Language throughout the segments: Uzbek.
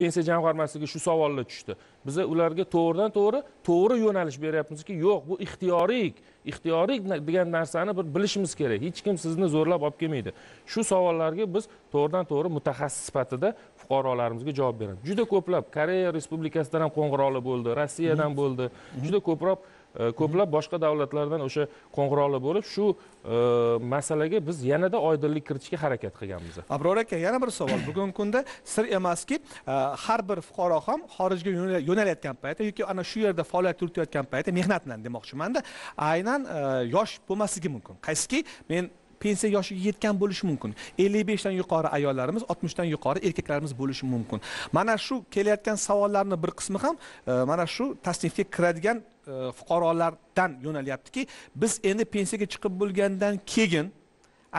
pensiya jamg'armasiga shu savollar tushdi. Biza ularga to'g'ridan to'g'ri to'g'ri yo'nalish beryapmizki yo'q bu ixtiyoriy ixtiyoriy degan narsani bir bilishimiz kerak. Hech kim sizni zo'rlab olib kelmaydi. Shu savollarga biz to'g'ridan to'g'ri mutaxassis sifatida fuqarolarimizga javob beramiz. Juda ko'plab koreya respublikasidan ham qo'ng'iroqlar bo'ldi rossiyadan bo'ldi. Juda ko'proq ko'plab boshqa davlatlardan o'sha qo'ng'iroqlar bo'lib shu e, masalaga biz yanada oydinlik kiritishga harakat qilganmiz. Abror aka yana bir savol. Bugungi kunda sir emaski e, har bir fuqaro ham xorijga yo'nalayotgan paytda yoki ana shu yerda faoliyat yuritayotgan paytda mehnat bilan demoqchimanda aynan e, yosh bo'lmasligi mumkin. Qaysiki men pensiya yoshiga yetgan bo'lishi mumkin. ellik beshdan yuqori ayollarimiz oltmishdan yuqori erkaklarimiz bo'lishi mumkin. Mana shu kelayotgan savollarni bir qismi ham mana shu tasnifga kiradigan fuqarolardan yo'nalyaptiki biz endi pensiyaga chiqib bo'lgandan keyin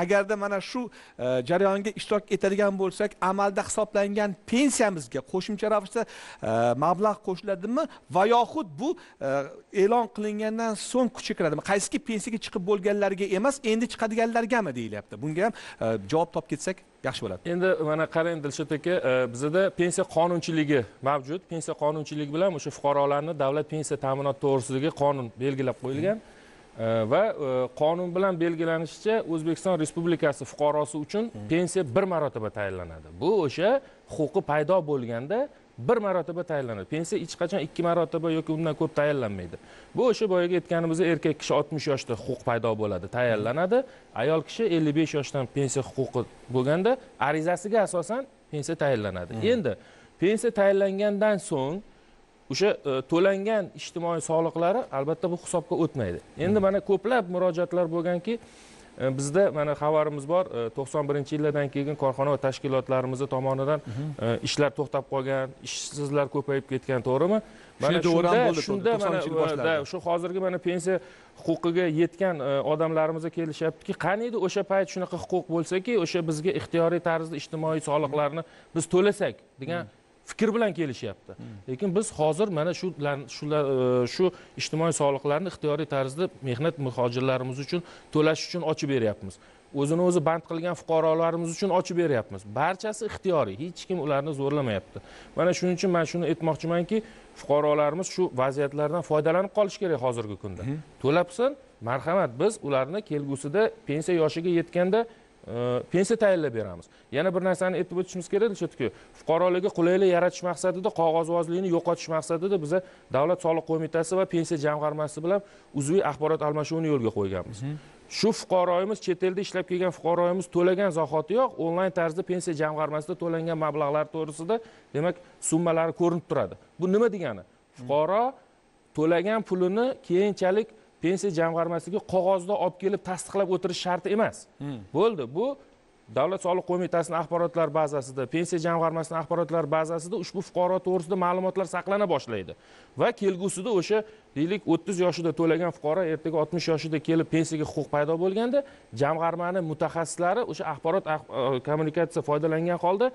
agarda mana shu e, jarayonga ishtirok etadigan bo'lsak amalda hisoblangan pensiyamizga qo'shimcha ravishda e, mablag' qo'shiladimi va yoxud bu e, e'lon qilingandan so'ng kuchga kiradimi qaysiki pensiyaga chiqib bo'lganlarga emas endi chiqadiganlargami deyilyapti. Bunga ham javob topib ketsak yaxshi bo'ladi. Endi mana qarang dilshod aka bizada pensiya qonunchiligi mavjud. Pensiya qonunchiligi bilan o'sha fuqarolarni davlat pensiya ta'minoti to'g'risidagi qonun belgilab qo'yilgan. hmm. Va e, qonun bilan belgilanishicha o'zbekiston respublikasi fuqarosi uchun pensiya bir marotaba tayinlanadi. Bu o'sha huquqi paydo bo'lganda bir marotaba tayinlanadi. Pensiya hech qachon ikki marotaba yoki undan ko'p tayinlanmaydi. Bu o'sha boyagi aytganimizdek erkak kishi oltmish yoshda huquq paydo bo'ladi tayinlanadi. Ayol kishi ellik besh yoshdan pensiya huquqi bo'lganda arizasiga asosan pensiya tayinlanadi. Endi pensiya tayinlangandan so'ng o'sha e, to'langan ijtimoiy soliqlari albatta bu hisobga o'tmaydi. Endi mana ko'plab murojaatlar bo'lganki e, bizda mana xabarimiz bor e, to'qson birinchi yillardan keyin korxona va tashkilotlarimiz tomonidan ishlar to'xtab qolgan ishsizlar ko'payib ketgan to'g'rimi? Mana shunda shunda mana 90 yil boshlarida. da, shu hozirgi mana pensiya huquqiga yetgan e, odamlarimiz kelishyaptiki qani edi o'sha payt shunaqa huquq bo'lsaki o'sha bizga ixtiyoriy tarzda ijtimoiy soliqlarni biz to'lasak degan fikr bilan kelishyapti. Lekin biz hozir mana shu shular e, shu ijtimoiy soliqlarni ixtiyoriy tarzda mehnat muhojirlarimiz uchun to'lash uchun ochib beryapmiz. O'zini o'zi band qilgan fuqarolarimiz uchun ochib beryapmiz. Barchasi ixtiyoriy hech kim ularni zo'rlamayapti. Mana shuning uchun man shuni aytmoqchimanki fuqarolarimiz shu vaziyatlardan foydalanib qolishi kerak hozirgi kunda. To'labsin marhamat biz ularni kelgusida pensiya yoshiga yetganda pensiya tayinlab beramiz yana bir narsani aytib o'tishimiz kerak dilshodka fuqarolarga qulaylik yaratish maqsadida qog'ozbozlikni yo'qotish maqsadida biza davlat soliq qo'mitasi va pensiya jamg'armasi bilan uzviy axborot almashuvini yo'lga qo'yganmiz shu fuqaroyimiz chet elda ishlab kelgan fuqaroyimiz to'lagan zahotiyoq onlayn tarzda pensiya jamg'armasida to'langan mablag'lar to'g'risida demak summalari ko'rinib turadi bu nima degani fuqaro to'lagan pulini keyinchalik pensiya jamg'armasiga qog'ozda olib kelib tasdiqlab o'tirish sharti emas. Bo'ldi. Bu davlat soliq qo'mitasini axborotlar bazasida pensiya jamg'armasini axborotlar bazasida ushbu fuqaro to'g'risida ma'lumotlar saqlana boshlaydi. Va kelgusida o'sha deylik o'ttiz yoshida to'lagan fuqaro ertaga oltmish yoshida kelib pensiyaga huquq paydo bo'lganda jamg'armani mutaxassislari o'sha axborot ax- e, kommunikatsiya foydalangan holda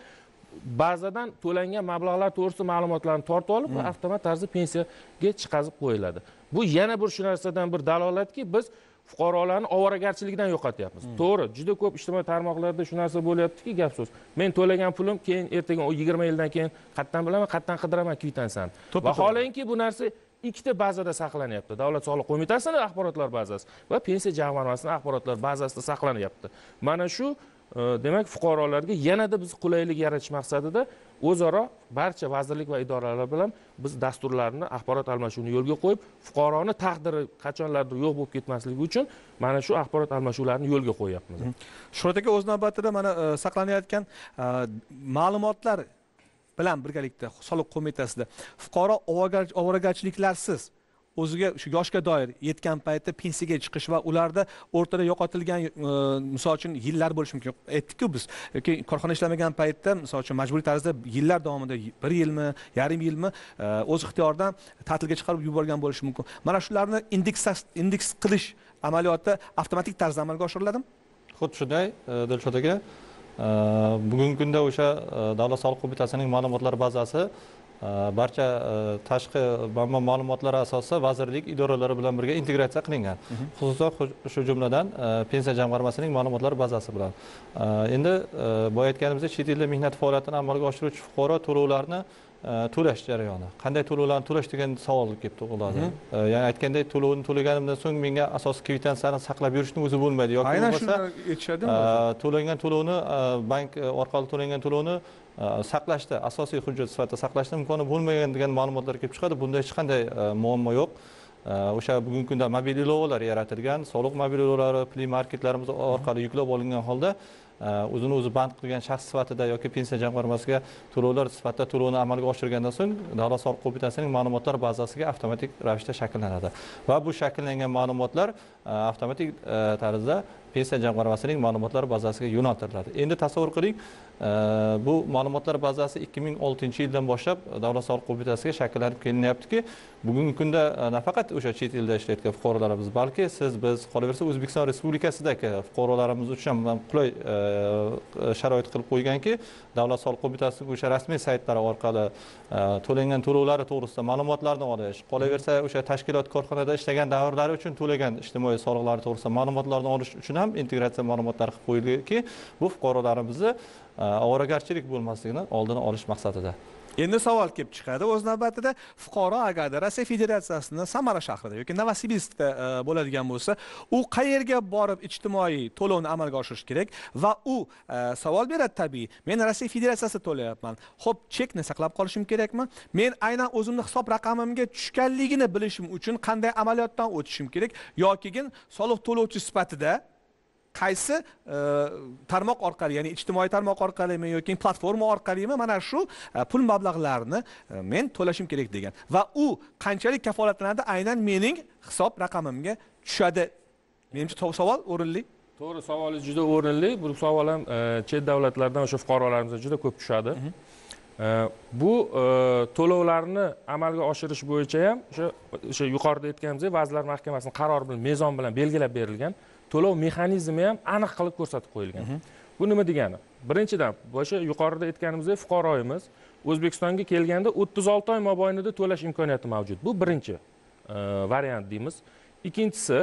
bazadan to'langan mablag'lar to'g'risida ma'lumotlarni tortib olib va avtomat tarzda pensiyaga chiqazib qo'yiladi bu yana bir shu narsadan bir dalolatki biz fuqarolarni ovoragarchilikdan yo'qotyapmiz. To'g'ri juda ko'p ijtimoiy tarmoqlarda shu narsa bo'lyaptiki gap so'z. Men to'lagan pulim keyin ertaga yigirma yildan keyin qayerdan bilaman qayerdan qidiraman to'g'ri. vaholanki bu narsa ikkita bazada saqlanyapti. Davlat soliq qo'mitasini axborotlar bazasi va pensiya jamg'armasini axborotlar bazasida saqlanyapti. Mana shu Э, demak fuqarolarga yanada biz qulaylik yaratish maqsadida o'zaro barcha vazirlik va idoralar bilan biz dasturlarni axborot almashuvini yo'lga qo'yib fuqaroni taqdiri qachonlardir yo'q bo'lib ketmasligi uchun mana shu axborot almashuvlarini yo'lga qo'yyapmiz. Shuhrat aka o'z navbatida mana e, saqlanayotgan e, ma'lumotlar bilan birgalikda soliq qo'mitasida fuqaro ovoragar- o'ziga shu yoshga doir yetgan paytda pensiyaga chiqish va ularda o'rtada yo'qotilgan e, misol uchun yillar bo'lishi mumkin. Aytdikku biz yoki korxona ishlamagan paytda misol uchun majburiy tarzda yillar davomida bir yilmi yarim yilmi e, o'z ixtiyoridan ta'tilga chiqarib yuborgan bo'lishi mumkin. Mana shularni indeks indeks qilish amaliyoti avtomatik tarzda amalga oshiriladimi xuddi shunday e, dilshod aka. Bugungi kunda o'sha davlat soliq qo'mitasining ma'lumotlar bazasi barcha e, tashqi manba ma'lumotlar asosida vazirlik idoralari bilan birga integratsiya qilingan. Xususan xu- shu jumladan e, pensiya jamg'armasining ma'lumotlar bazasi bilan. E, endi e, boya aytganimizdek chet elda mehnat faoliyatini amalga oshiruvchi fuqaro to'lovlarni to'lash jarayoni. Qanday to'lovlarni to'lash degan savol kelib tug'iladi ya'ni aytgandek to'lovni to'laganimdan so'ng menga asosiy kvitantsiyani saqlab yurishni o'zi bo'lmaydi yoki aynan shuni aytishadi Э, to'langan to'lovni bank orqali to'langan to'lovni saqlashda asosiy hujjat sifatida saqlashda imkoni bo'lmagan degan ma'lumotlar kelib chiqadi bunda hech qanday muammo yo'q o'sha bugungi kunda mobil ilovalar yaratilgan soliq mobil ilovalari pli marketlarimiz orqali yuklab olingan holda o'zini o'zi band qilgan shaxs sifatida yoki pensiya jamg'armasiga to'lovlar sifatida to'lovni amalga oshirgandan so'ng davlat soliq qo'mitasining ma'lumotlar bazasiga avtomatik ravishda shakllanadi va bu shakllangan ma'lumotlar avtomatik tarzda pensiya jamg'armasining ma'lumotlar bazasiga yo'naltiriladi. Endi tasavvur qiling e, bu ma'lumotlar bazasi 2006 yildan boshlab davlat soliq qo'mitasiga shakllanib kelinyaptiki bugungi kunda e, nafaqat o'sha chet elda ishlayotgan fuqarolarimiz balki siz biz qolaversa o'zbekiston respublikasidagi fuqarolarimiz uchun ham qulay e, sharoit qilib qo'yganki davlat soliq qo'mitasining o'sha rasmiy saytlari orqali to'langan to'lovlari to'g'risida ma'lumotlarni olish qolaversa o'sha tashkilot korxonada ishlagan davrlari uchun to'lagan ijtimoiy soliqlari to'g'risida ma'lumotlarni olish uchun ham integratsiya ma'lumotlari qilib qo'yildiki bu fuqarolarimizni e, ovoragarchilik bo'lmasligini oldini olish maqsadida. Endi savol kelib chiqadi. O'z navbatida fuqaro agarda rossiya federatsiyasini samara shahrida yoki novosibirskda e, bo'ladigan bo'lsa u qayerga borib ijtimoiy to'lovni amalga oshirish kerak? Va u e, savol beradi tabiiy men rossiya federatsiyasida to'layapman ho'p chekni saqlab qolishim kerakmi? Men aynan o'zimni hisob raqamimga tushganligini bilishim uchun qanday amaliyotdan o'tishim kerak? Yokigin soliq to'lovchi sifatida qaysi e, tarmoq orqali ya'ni ijtimoiy tarmoq orqalimi yoki platforma orqalimi mana shu e, pul mablag'larini e, men to'lashim kerak degan. Va u qanchalik kafolatlanadi aynan mening hisob raqamimga tushadi. Menimcha savol o'rinli. To'g'ri savolingiz juda o'rinli. Bu savol ham chet davlatlardan o'sha fuqarolarimizga juda ko'p tushadi. E, bu to'lovlarni amalga oshirish bo'yicha ham o'sha o'sha yuqorida aytganimizdek vazirlar mahkamasining qarori bilan mezon bilan belgilab berilgan to'lov mexanizmi ham aniq qilib ko'rsatib qo'yilgan. Bu nima degani? Birinchidan o'sha yuqorida aytganimizdek fuqaroyimiz o'zbekistonga kelganda o'ttiz olti oy mobaynida to'lash imkoniyati mavjud. Bu birinchi e, variant deymiz. Ikkinchisi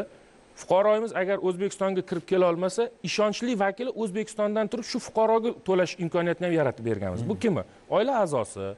fuqaroyimiz agar o'zbekistonga kirib kela olmasa ishonchli vakili o'zbekistondan turib shu fuqaroga to'lash imkoniyatini ham yaratib berganmiz. Bu kimi oila a'zosi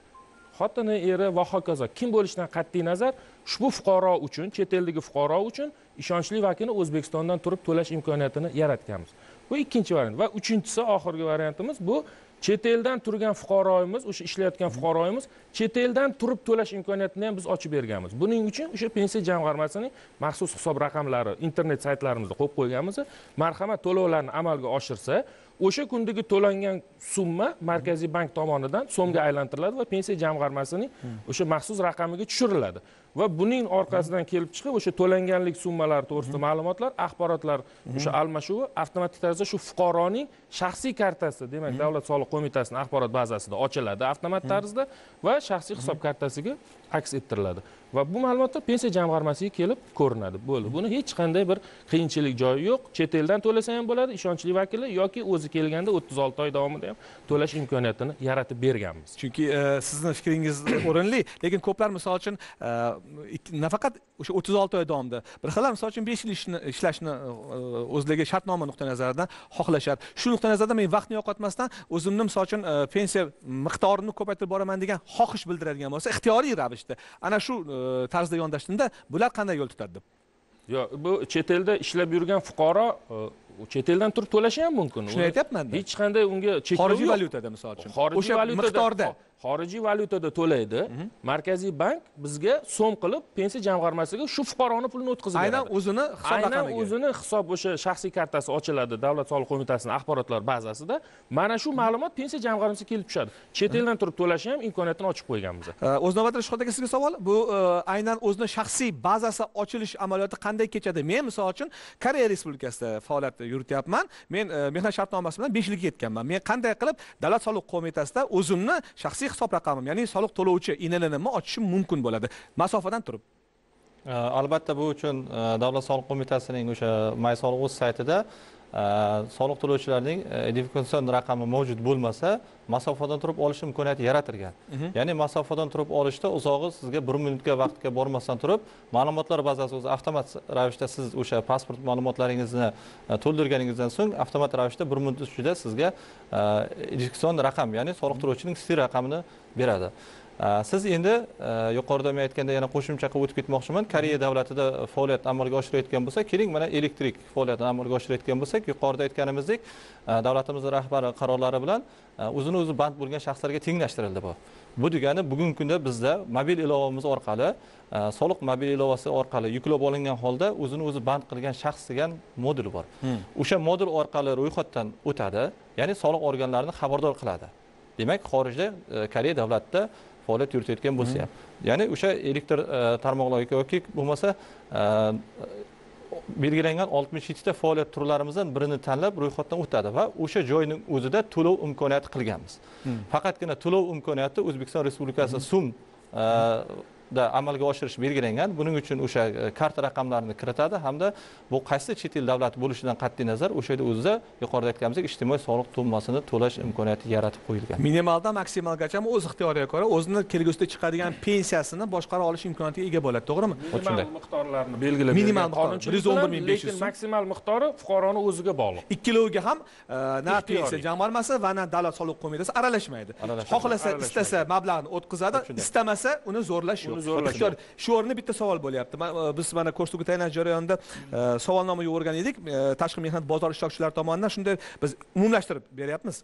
xotini eri va hokazo. Kim bo'lishidan qat'iy nazar? Ushbu fuqaro uchun chet eldagi fuqaro uchun ishonchli vakilni o'zbekistondan turib to'lash imkoniyatini yaratganmiz. Bu ikkinchi variant va uchinchisi oxirgi variantimiz bu chet eldan turgan fuqaroyimiz o'sha ishlayotgan fuqaroyimiz chet eldan turib to'lash imkoniyatini ham biz ochib berganmiz. Buning uchun o'sha pensiya jamg'armasining maxsus hisob raqamlari internet saytlarimizda qo'yib qo'yganmiz. Marhamat to'lovlarni amalga oshirsa o'sha kundagi to'langan summa markaziy bank tomonidan so'mga aylantiriladi va pensiya jamg'armasining o'sha maxsus raqamiga tushiriladi va buning orqasidan kelib chiqib o'sha to'langanlik summalari to'g'risida ma'lumotlar axborotlar o'sha almashuvi avtomatik tarzda shu fuqaroning shaxsiy kartasi demak davlat soliq qo'mitasining axborot bazasida ochiladi avtomat tarzda va shaxsiy hisob kartasiga aks ettiriladi. Va bu ma'lumotlar pensiya jamg'armasiga kelib ko'rinadi. Bo'ldi. Buni hech qanday bir qiyinchilik joyi yo'q. Chet eldan to'lasa ham bo'ladi ishonchli vakili yoki o'zi kelganda o'ttiz olti oy davomida ham to'lash imkoniyatini yaratib berganmiz. Chunki e, sizni fikringiz o'rinli lekin ko'plar misol uchun e, nafaqat o'sha o'ttiz olti oy davomida bir xillar misol uchun besh yil ishlashni e, o'zlariga shartnoma nuqtai nazaridan xohlashadi. Shu nuqtai nazardan men vaqtni yo'qotmasdan o'zimni misol uchun pensiya miqdorini ko'paytirib boraman degan xohish bildiradigan bo'lsa ixtiyoriy ravishda ana shu e, tarzda yondashganda bular qanday yo'l tutadi deb. Yo'q bu chet elda ishlab yurgan fuqaro e, chet eldan turib to'lashi ham mumkin. Shuni Uni aytyapman-da. hech qanday unga cheklov xorijiy valyutada misol uchun. Xorijiy o'sha valyutada miqdorda xorijiy valyutada to'laydi. Markaziy bank bizga so'm qilib pensiya jamg'armasiga shu fuqaroni pulini o'tkazib aynan o'zini hisob aynan o'zini hisob o'sha shaxsiy kartasi ochiladi davlat soliq qo'mitasining axborotlar bazasida. Mana shu ma'lumot pensiya jamg'armasiga kelib tushadi. Chet eldan turib to'lashni ham imkoniyatini ochib qo'yganmiz. O'z navbatida shuhrat aka sizga savol. Bu e, aynan o'zini shaxsiy bazasi ochilish amaliyoti qanday kechadi? Men misol uchun koreya respublikasida faoliyat yurityapman. Men e, mehnat shartnomasi bilan besh yilga yetganman. Men qanday qilib davlat soliq qo'mitasida o'zimni shaxsiy hisob raqamim ya'ni soliq to'lovchi innimni ochishim mumkin bo'ladi? Masofadan turib. Albatta bu uchun e, davlat soliq qo'mitasining o'sha may soliq o'z saytida soliq to'lovchilarning e, identifikatsion raqami mavjud bo'lmasa masofadan turib olish imkoniyati yaratilgan. Ya'ni masofadan turib olishda uzog'i sizga bir minutga vaqtga bormasdan turib ma'lumotlar bazasi o'zi avtomat ravishda siz o'sha pasport ma'lumotlaringizni e, to'ldirganingizdan so'ng avtomat ravishda bir minut ichida sizga e, identifikatsion raqam ya'ni soliq to'lovchining sir raqamini beradi siz endi yuqorida men aytganda yana qo'shimcha qilib o'tib ketmoqchiman. Koreya davlatida faoliyat amalga oshirayotgan bo'lsak keling mana elektrik faoliyatini amalga oshirayotgan bo'lsak yuqorida aytganimizdek davlatimizni rahbari qarorlari bilan o'zini o'zi band bo'lgan shaxslarga tenglashtirildi bu. Bu degani bugungi kunda bizda mobil ilovamiz orqali soliq mobil ilovasi orqali yuklab olingan holda o'zini o'zi band qilgan shaxs degan modul bor. O'sha modul orqali ro'yxatdan o'tadi ya'ni soliq organlarini xabardor qiladi. Demak xorijda koreya davlatida faoliyat yuritayotgan bo'lsa ham. Ya'ni o'sha elektr e, tarmoqlar yoki bo'lmasa e, belgilangan oltmish yettita faoliyat turlarimizdan birini tanlab ro'yxatdan o'tadi va o'sha joyning o'zida to'lov imkoniyati qilganmiz. Faqatgina to'lov imkoniyati o'zbekiston respublikasi sum e, da amalga oshirish belgilangan. Buning uchun o'sha e, karta raqamlarini kiritadi hamda bu qaysi chet el davlati bo'lishidan qat'iy nazar o'sha yerda o'zida yuqorida aytganimizdek ijtimoiy soliq to'lamasini to'lash imkoniyati yaratib qo'yilgan. Minimaldan maksimalgacha o'z ixtiyoriga ko'ra o'zini kelgusida chiqadigan pensiyasini boshqara olish imkoniyatiga ega bo'ladi to'g'rimi? Minimal miqdorlarni belgilab Minimal miqdor, bir yuz o'n bir ming besh yuz. maksimal miqdori fuqaroni o'ziga bog'liq. Ikkiloviga ham e, na pensiya jamg'armasi va na davlat soliq qo'mitasi aralashmaydi. Xohlasa istasa mablag'ni o'tkazadi istamasa uni zo'rlash yo'q Uni zo'rlash shu o'rinda bitta savol bo'lyapti. E, biz mana ko'rsatuv tayyorlash jarayonida e, savolnoma yuborgan edik. E, tashqi mehnat bozori ishtirokchilari tomonidan shunday biz umumlashtirib beryapmiz.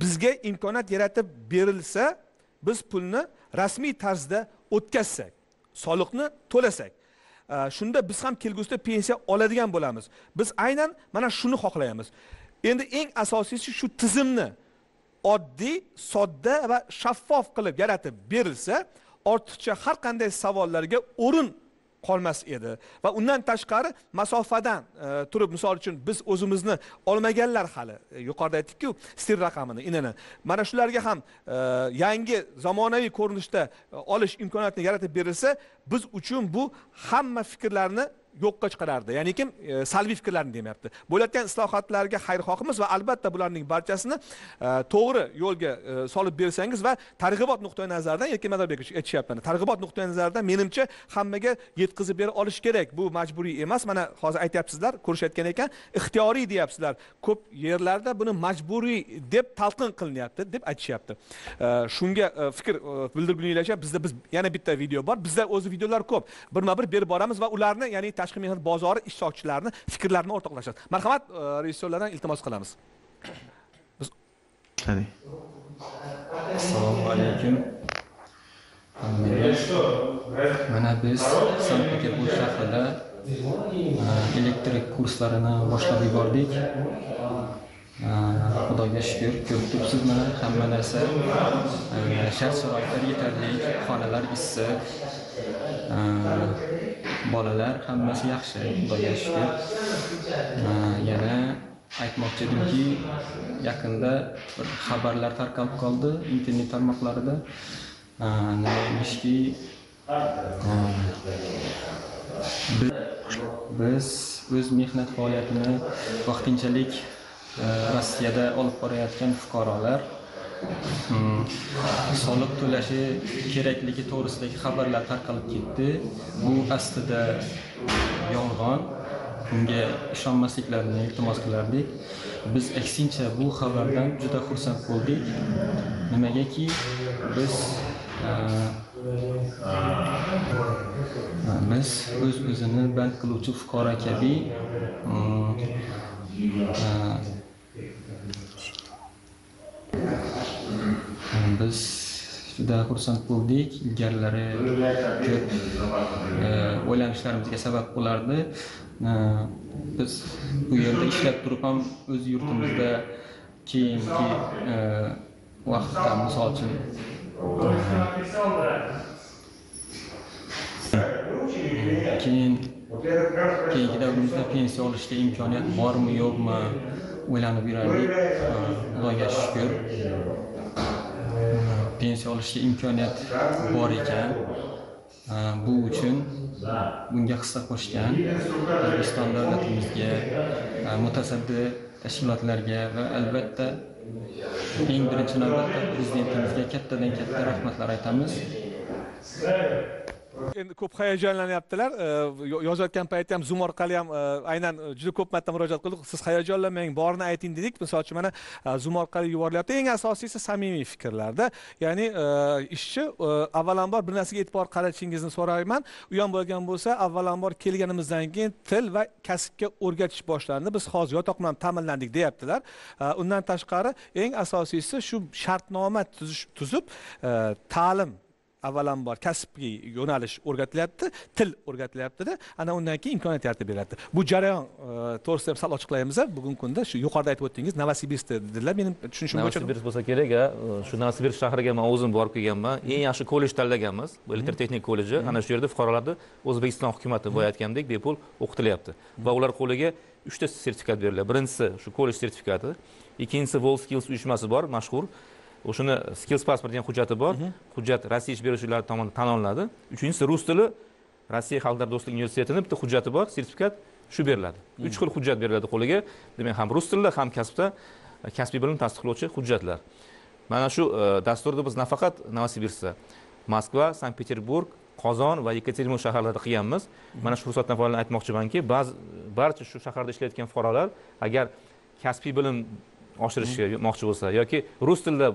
Bizga imkoniyat yaratib berilsa biz pulni rasmiy tarzda o'tkazsak soliqni to'lasak shunda biz ham kelgusida pensiya oladigan bo'lamiz. Biz aynan mana shuni xohlaymiz. Endi eng asosiysi shu tizimni oddiy sodda va shaffof qilib yaratib berilsa ortiqcha har qanday savollarga o'rin qolmas edi. Va undan tashqari masofadan e, turib misol uchun biz o'zimizni olmaganlar hali e, yuqorida aytdikku sir raqamini inini. Mana shularga ham e, yangi zamonaviy ko'rinishda e, olish imkoniyatini yaratib berilsa biz uchun bu hamma fikrlarni yo'qqa chiqarardi. Ya'ni kim? E, salbiy fikrlarni demayapti. Bo'layotgan islohotlarga xayrixohimiz va albatta bularning barchasini e, to'g'ri yo'lga e, solib bersangiz va targ'ibot nuqtai nazaridan erkin nazarbekov aytishyapman targ'ibot nuqtai nazaridan menimcha hammaga yetkazib bera olish kerak. Bu majburiy emas. Mana hozir aytyapsizlar ko'rishayotgan ekan. Ixtiyoriy deyapsizlar. Ko'p yerlarda buni majburiy deb talqin qilinyapti deb aytishyapti. E, shunga e, fikr e, bildirguninglarcha bizda biz yana bitta video bor. Bizda o'zi videolar ko'p. Birma bir berib boramiz va ularni ya'ni tashqi mehnat bozori ishtirokchilarini fikrlarini o'rtoqlashamiz marhamat e, rejissyorlardan iltimos qilamiz. Hadi. assalomu alaykum mana biz sankt peterburg shahrida e, elektrik kurslarini boshlab yubordik. E, xudoga shukur ko'rib turibsiz mana hamma narsa. Shart sharoitlar yetarli xonalar issiq bolalar hammasi yaxshi xudoga shukur yana aytmoqchi edimki yaqinda bir xabarlar tarqalib qoldi internet tarmoqlarida. Nima emishki biz o'z mehnat faoliyatini vaqtinchalik e, rossiyada olib borayotgan fuqarolar Hmm. soliq to'lashi kerakligi to'g'risidagi xabarlar tarqalib ketdi. Bu aslida yolg'on. Bunga ishonmasliklarini iltimos qilardik. Biz aksincha bu xabardan juda xursand bo'ldik. Nimagaki biz biz o'z o'zini band qiluvchi fuqaro kabi mm, e, biz juda xursand bo'ldik. Ilgarilari ko'p o'ylanishlarimizga sabab bo'lardi. E, biz bu yerda ishlab turib ham o'z yurtimizda keyingi e, vaqtda misol uchun keyin keyingi davrimizda pensiya olishga imkoniyat bormi yo'qmi o'ylanib yurardik. Xudoga shukur pensiya olishga imkoniyat bor ekan. Bu uchun bunga hissa qo'shgan o'zbekiston davlatimizga e, mutasaddi tashkilotlarga va albatta eng birinchi navbatda prezidentimizga kattadan katta rahmatlar aytamiz. Endi ko'p hayajonlanyaptilar. Yozayotgan paytda ham zoom orqali ham e, aynan juda ko'p marta murojaat qildik. Siz hayajonlanmang borini ayting dedik. Misol uchun mana e, zoom orqali yuborilyapti. Eng asosiysi samimiy fikrlarda. Ya'ni e, ishchi avvalambor bir narsaga e'tibor qaratishingizni so'rayman. U ham bo'lgan bo'lsa avvalambor kelganimizdan keyin til va kasbga o'rgatish boshlandi biz hozir yotoq bilan ta'minlandik deyaptilar. Undan tashqari eng asosiysi shu shartnoma tuzish- tuzib ta'lim avvalambor kasbga yo'nalish o'rgatilyapti til o'rgatilyaptida ana undan keyin imkoniyat yaratib beryapti. Bu jarayon e, to'g'risida ham sal ochiqlaymiz bugun kunda shu yuqorida aytib o'tdingiz novosibirskda dedilar mening tushunishim bo'yicha novosibirsk bo'lsa kerak a shu novosibirsk shahriga man o'zim borib kelganman eng yaxshi kollej tanlaganmiz bu elektrotexnika kolleji. Ana shu yerda fuqarolarni o'zbekiston hukumati boya aytgandek bepul o'qitilyapti va ular qo'liga uchta sertifikat beriladi. Birinchisi shu kollej sertifikati ikkinchisi WorldSkills uyushmasi bor mashhur o'shani skills pasport degan hujjati bor. Hujjat rossiya ish beruvchilari tomonidan tan olinadi uchinchisi rus tili. Rossiya xalqlar do'stligi universitetini bitta hujjati bor sertifikat shu beriladi. Uch xil hujjat beriladi qo'liga. Demak ham rus tilida ham kasbda e, kasbiy bilim tasdiqlovchi hujjatlar. Mana shu e, dasturda biz nafaqat novosibirskda moskva sankt peterburg qozon va yekaterinburg shaharlarida qilganmiz mana shu fursatdan foydalanib aytmoqchimanki ba'zi barcha shu shaharda ishlayotgan fuqarolar agar kasbiy bilim oshirishmoqchi bo'lsa yoki rus tilida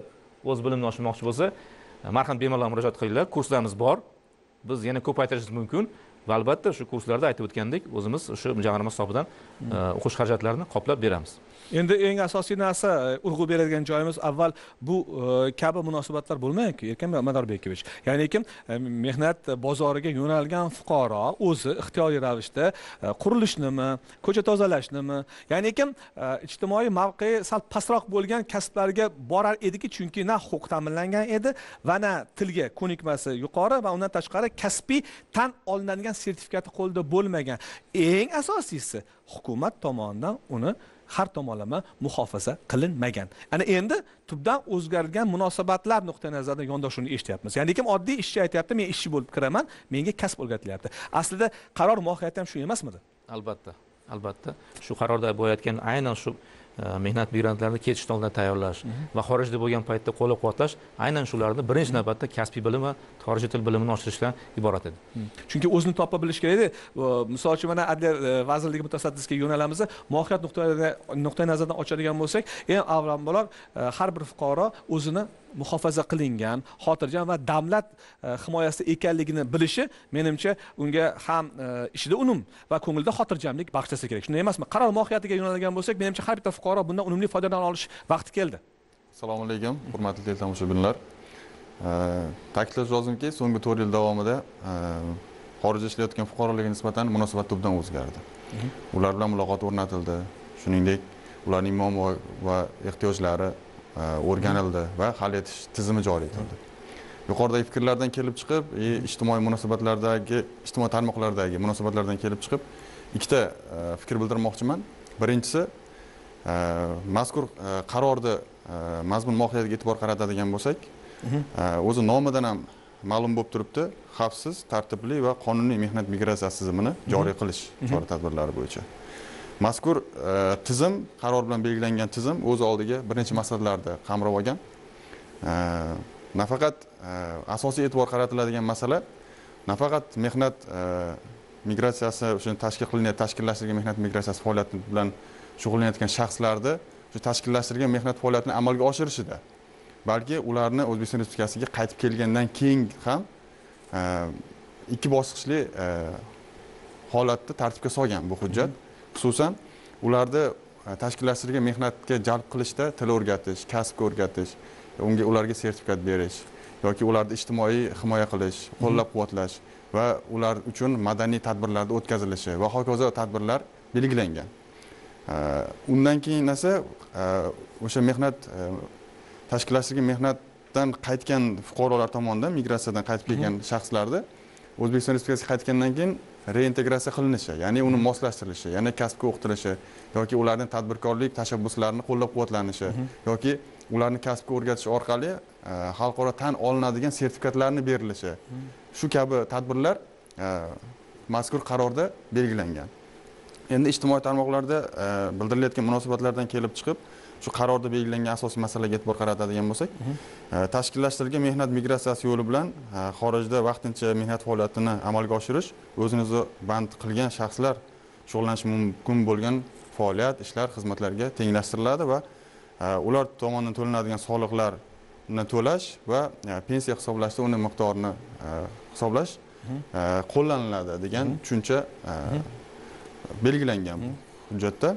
o'z bilimini oshirmoqchi bo'lsa marhamat bemalol murojaat qilinglar. Kurslarimiz bor. Biz yana ko'paytirishimiz mumkin va albatta shu kurslarda aytib o'tgandek o'zimiz shu jamg'arma hisobidan e, o'qish xarajatlarini qoplab beramiz endi eng asosiy narsa e, urg'u beradigan joyimiz avval bu e, kabi munosabatlar bo'lmaganku erkin madorbekovich ya'ni kim? E, mehnat bozoriga yo'nalgan fuqaro o'zi ixtiyoriy ravishda qurilishnimi ko'cha tozalashnimi? Ya'ni kim? Ijtimoiy mavqei sal pastroq bo'lgan kasblarga borar ediki chunki na huquq ta'minlangan edi va na tilga ko'nikmasi yuqori va undan tashqari kasbiy tan olinadigan sertifikati qo'lida bo'lmagan. Eng asosiysi hukumat tomonidan uni har tomonlama muhofaza qilinmagan. Ana endi tubdan o'zgargan munosabatlar nuqtai nazaridan yondoshuvni eshityapmiz. Ya'ni kim oddiy ishchi aytyapti men ishchi bo'lib kiraman menga kasb o'rgatilyapti. Aslida qaror mohiyati ham shu emasmidi? Albatta albatta. Shu qarorda bo'layotgan aynan shu mehnat migrantlarini ketishdan oldin tayyorlash va xorijda bo'lgan paytda qo'llab quvvatlash aynan shularni birinchi navbatda kasbiy bilim va xorijiy til bilimini oshirishdan iborat edi. Chunki o'zini topa bilish kerakda misol uchun mana adliya e, vazirligi mutasaddisiga yo'nalamiz mohiyat nuqtai nuqtai nazaridan ochadigan bo'lsak eng avvalambor e, har bir fuqaro o'zini muhofaza qilingan xotirjam va davlat e, himoyasida ekanligini bilishi menimcha unga ham e, ishida unum va ko'ngilda xotirjamlik bag'ishlasa kerak. Shunday emasmi? Qaror mohiyatiga yo'nalgan bo'lsak menimcha har bitta fuqaro bundan unumli foydalana olish vaqti keldi. Assalomu alaykum hurmatli teletomoshabinlar. Ta'kidlash lozimki so'nggi to'rt yil davomida e, xorijda ishlayotgan fuqarolarga nisbatan munosabat tubdan o'zgardi. Ular bilan muloqot o'rnatildi. Shuningdek ularning muammo va ehtiyojlari e, o'rganildi va hal etish tizimi joriy etildi. Yuqoridagi fikrlardan kelib chiqib e, ijtimoiy munosabatlardagi ijtimoiy tarmoqlardagi munosabatlardan kelib chiqib ikkita e, fikr bildirmoqchiman. Birinchisi e, mazkur qarorni mazmun mohiyatiga e'tibor qaratadigan bo'lsak o'zi nomidan ham ma'lum bo'lib turibdi xavfsiz tartibli va qonuniy mehnat migratsiyasi tizimini joriy qilish chora tadbirlari bo'yicha mazkur e, tizim qaror bilan belgilangan tizim o'z oldiga bir necha maqsadlarni qamrab olgan. E, nafaqat e, asosiy e'tibor qaratiladigan masala nafaqat mehnat e, migratsiyasi o'sha tashkil qilinayotgan tashkillashtirilgan mehnat migratsiyasi faoliyati bilan shug'ullanayotgan shaxslarni shu tashkillashtirilgan mehnat faoliyatini amalga oshirishida balki ularni o'zbekiston respublikasiga qaytib kelgandan keyin ham e, ikki bosqichli e, holatda tartibga solgan bu hujjat. Xususan ularni e, tashkillashtirilgan mehnatga jalb qilishda til o'rgatish kasbga o'rgatish unga ularga sertifikat berish yoki ularni ijtimoiy himoya qilish qo'llab quvvatlash va ular uchun madaniy tadbirlarni o'tkazilishi va hokazo tadbirlar belgilangan. E, undan keyin esa e, o'sha mehnat tashkillashtirilgan mehnatdan qaytgan fuqarolar tomonidan migratsiyadan qaytib kelgan shaxslarni o'zbekiston respublikasiga qaytgandan keyin reintegratsiya qilinishi ya'ni uni moslashtirilishi yana kasbga o'qitilishi yoki ularning tadbirkorlik tashabbuslarini qo'llab quvvatlanishi yoki ularni kasbga o'rgatish orqali e, xalqaro tan olinadigan sertifikatlarni berilishi. Shu kabi tadbirlar e, mazkur qarorda belgilangan. Endi ijtimoiy tarmoqlarda e, bildirilayotgan munosabatlardan kelib chiqib shu qarorda belgilangan asosiy masalaga e'tibor qaratadigan bo'lsak e, tashkillashtirilgan mehnat migratsiyasi yo'li bilan e, xorijda vaqtincha mehnat faoliyatini amalga oshirish o'zini o'zi band qilgan shaxslar shug'ullanishi mumkin bo'lgan faoliyat ishlar xizmatlarga tenglashtiriladi va ular tomonidan to'lanadigan soliqlarni to'lash va pensiya hisoblashda uni miqdorini hisoblash qo'llaniladi degan tushuncha belgilangan hujjatda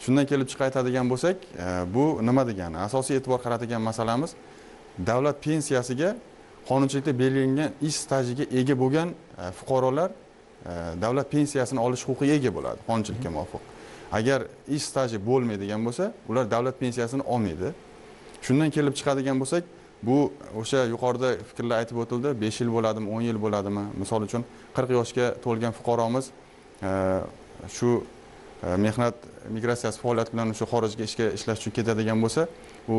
shundan kelib chiqib aytadigan bo'lsak e, bu nima degani? Asosiy e'tibor qaratadigan masalamiz davlat pensiyasiga qonunchilikda belgilangan ish stajiga ega bo'lgan e, fuqarolar e, davlat pensiyasini olish huquqiga ega bo'ladi qonunchilikka muvofiq. Agar ish staji bo'lmaydigan bo'lsa ular davlat pensiyasini olmaydi. Shundan kelib chiqadigan bo'lsak bu o'sha yuqorida fikrlar aytib o'tildi besh yil bo'ladimi o'n yil bo'ladimi? Misol uchun qirq yoshga to'lgan fuqaromiz shu mehnat migratsiyasi faoliyati bilan o'sha xorijga ishga ishlash uchun ketadigan bo'lsa u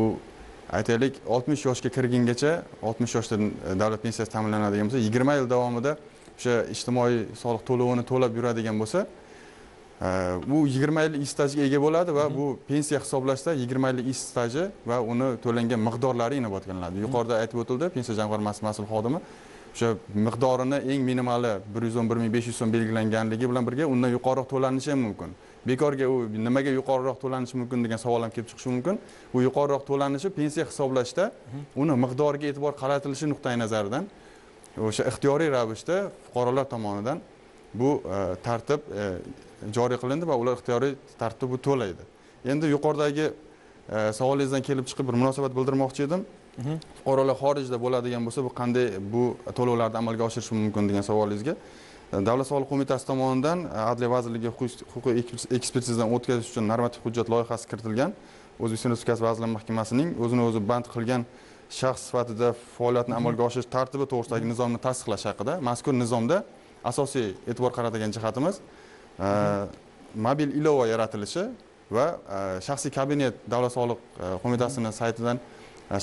aytaylik oltmish yoshga kirgungacha oltmish yoshda davlat pensiyasi ta'minlanadigan bo'lsa yigirma yil davomida o'sha ijtimoiy soliq to'lovini to'lab yuradigan bo'lsa e, u yigirma yillik ish stajiga ega bo'ladi va bu pensiya hisoblashda yigirma yillik ish staji va uni to'langan miqdorlari inobatga olinadi yuqorida aytib o'tildi pensiya jamg'armasi mas'ul xodimi o'sha miqdorini eng minimali bir yuz o'n bir ming besh yuz so'm belgilanganligi bilan birga undan yuqoriroq to'lanishi ham mumkin bekorga u nimaga yuqoriroq to'lanishi mumkin degan savol ham kelib chiqishi mumkin. Bu yuqoriroq to'lanishi pensiya hisoblashda uni miqdoriga e'tibor qaratilishi nuqtai nazaridan o'sha ixtiyoriy ravishda fuqarolar tomonidan bu e, tartib e, joriy qilindi va ular ixtiyoriy tartibda bu to'laydi. Endi yuqoridagi e, savolingizdan kelib chiqib bir munosabat bildirmoqchi edim. Fuqarolar xorijda bo'ladigan bo'lsa bu qanday bu to'lovlarni amalga oshirish mumkin degan savolingizga. Davlat soliq qo'mitasi tomonidan adliya vazirligi huquqiy ekspertizadan o'tkazish uchun normativ hujjat loyihasi kiritilgan. O'zbekiston respublikasi vazirlar mahkamasining o'zini o'zi band qilgan shaxs sifatida faoliyatni amalga oshirish tartibi to'g'risidagi nizomni tasdiqlash haqida mazkur nizomda asosiy e'tibor qaratadigan jihatimiz mobil ilova yaratilishi va shaxsiy kabinet davlat soliq qo'mitasini saytidan